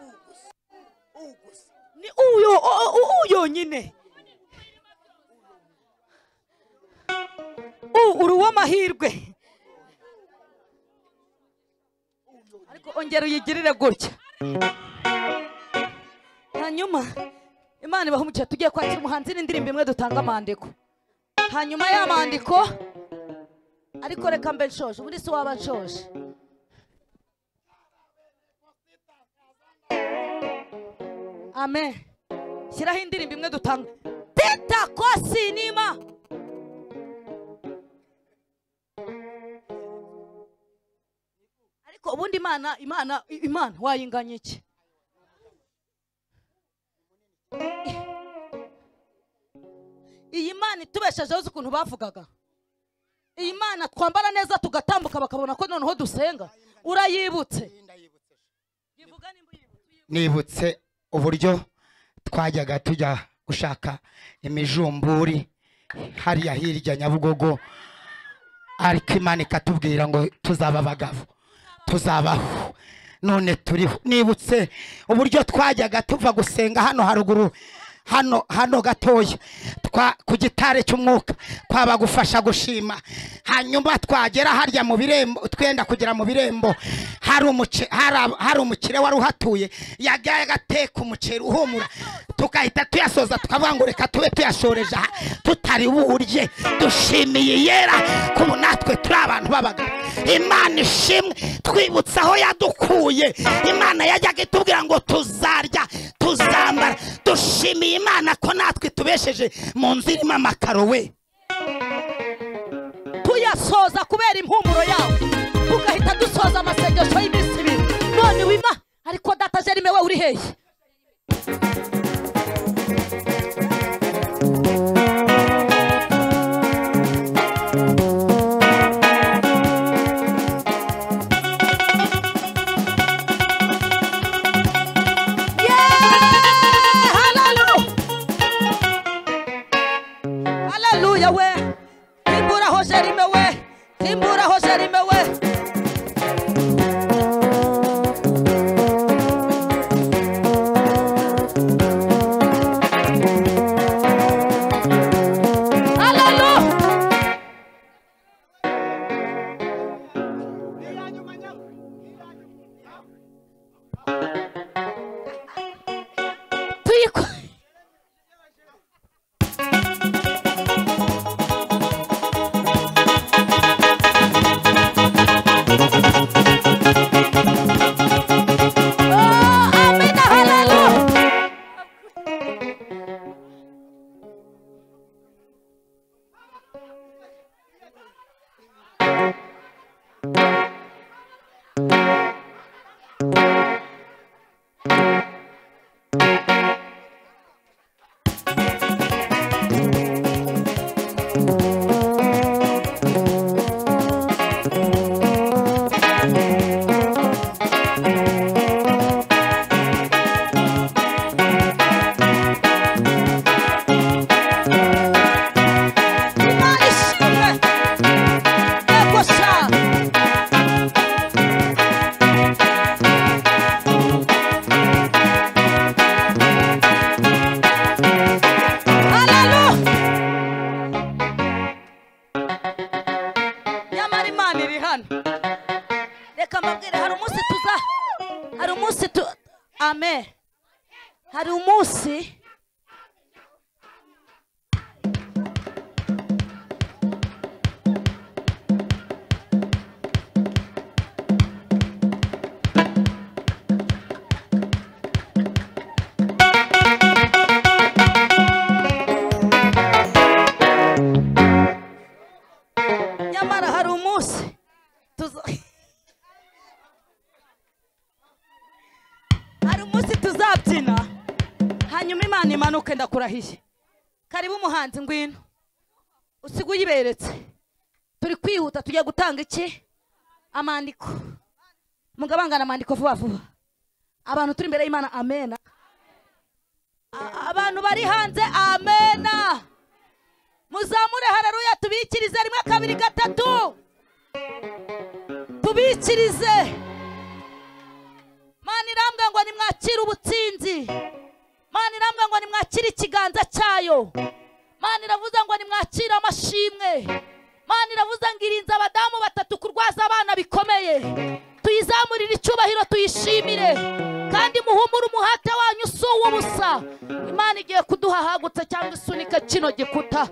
ni u yo- u- u- u yonyine. Uri uw'amahirwe ariko ongera uyigirire gutya. Hanyuma imana ibaha umugisha tugiye kwakira umuhanzi n'indirimbo imwe dutanga amandiko. Hanyuma y'amandiko ariko reka mbe nshoje ubundi si waba nshoje amen shyiraho indirimbo imwe dutanga teta kosinima ariko ubundi imana imana imana wayinganya iki iyi mana itubeshejeho uzi ukuntu bavugaga. Iyi mana twambara neza tugatambuka bakabona ko noneho dusenga. Urayibutse. Nibutse uburyo twajyaga tujya gushaka imijumburi hariya hirya nyabugogo ariko imana ikatubwira ngo tuzaba abagabo tuzabaho. None turiho. Nibutse uburyo twajyaga tuva gusenga hano haruguru hano hano gatoya. Ku gitare cy'umwuka. Twaba gufasha gushima. Hanyuma twagera harya mu birembo twenda kugera mu birembo. Hari umukire wari uhatuye yajyaye agateka umuceri uhumura. Tugahita tuyasoza tukavuga ngo reka tube tuyashoreje aha. Tutari buwurye. Dushimiye yera kubu natwe turi abantu b'abagabo. Imana ishimwe. Twibutse aho yadukuye. Imana yajyaga itubwira ngo tuzarya tuzambara. Dushimiye imana ko natwe tubesheje mu nzu irimo amakaro we. Tuyasoza kubera impumuro yawe. Tugahita dusoza amasengesho y'iminsi ibiri. None wima ariko data jerime we uri hehe gutanga iki? Amandiko. Mugabangana amandiko vuba vuba. Abantu turi imbere y'imana amena abantu bari hanze amena muzamure hararuya tubikirize rimwe kabiri gatatu. Tubikirize. Mana irambwa ngo nimwakire ubutsinzi. Mana irambwa ngo nimwakire ikiganza cyayo. Mana iravuze ngo nimwakire amashimwe. Mana iravuze ngo irinze abadamu batatu kurwaza abana bikomeye. Tuyizamurire icyubahiro tuyishimire. Kandi muhumure umuhate wanyu si uw'ubusa imana igiye kuduha hagutse cyangwa isunika kino gikuta.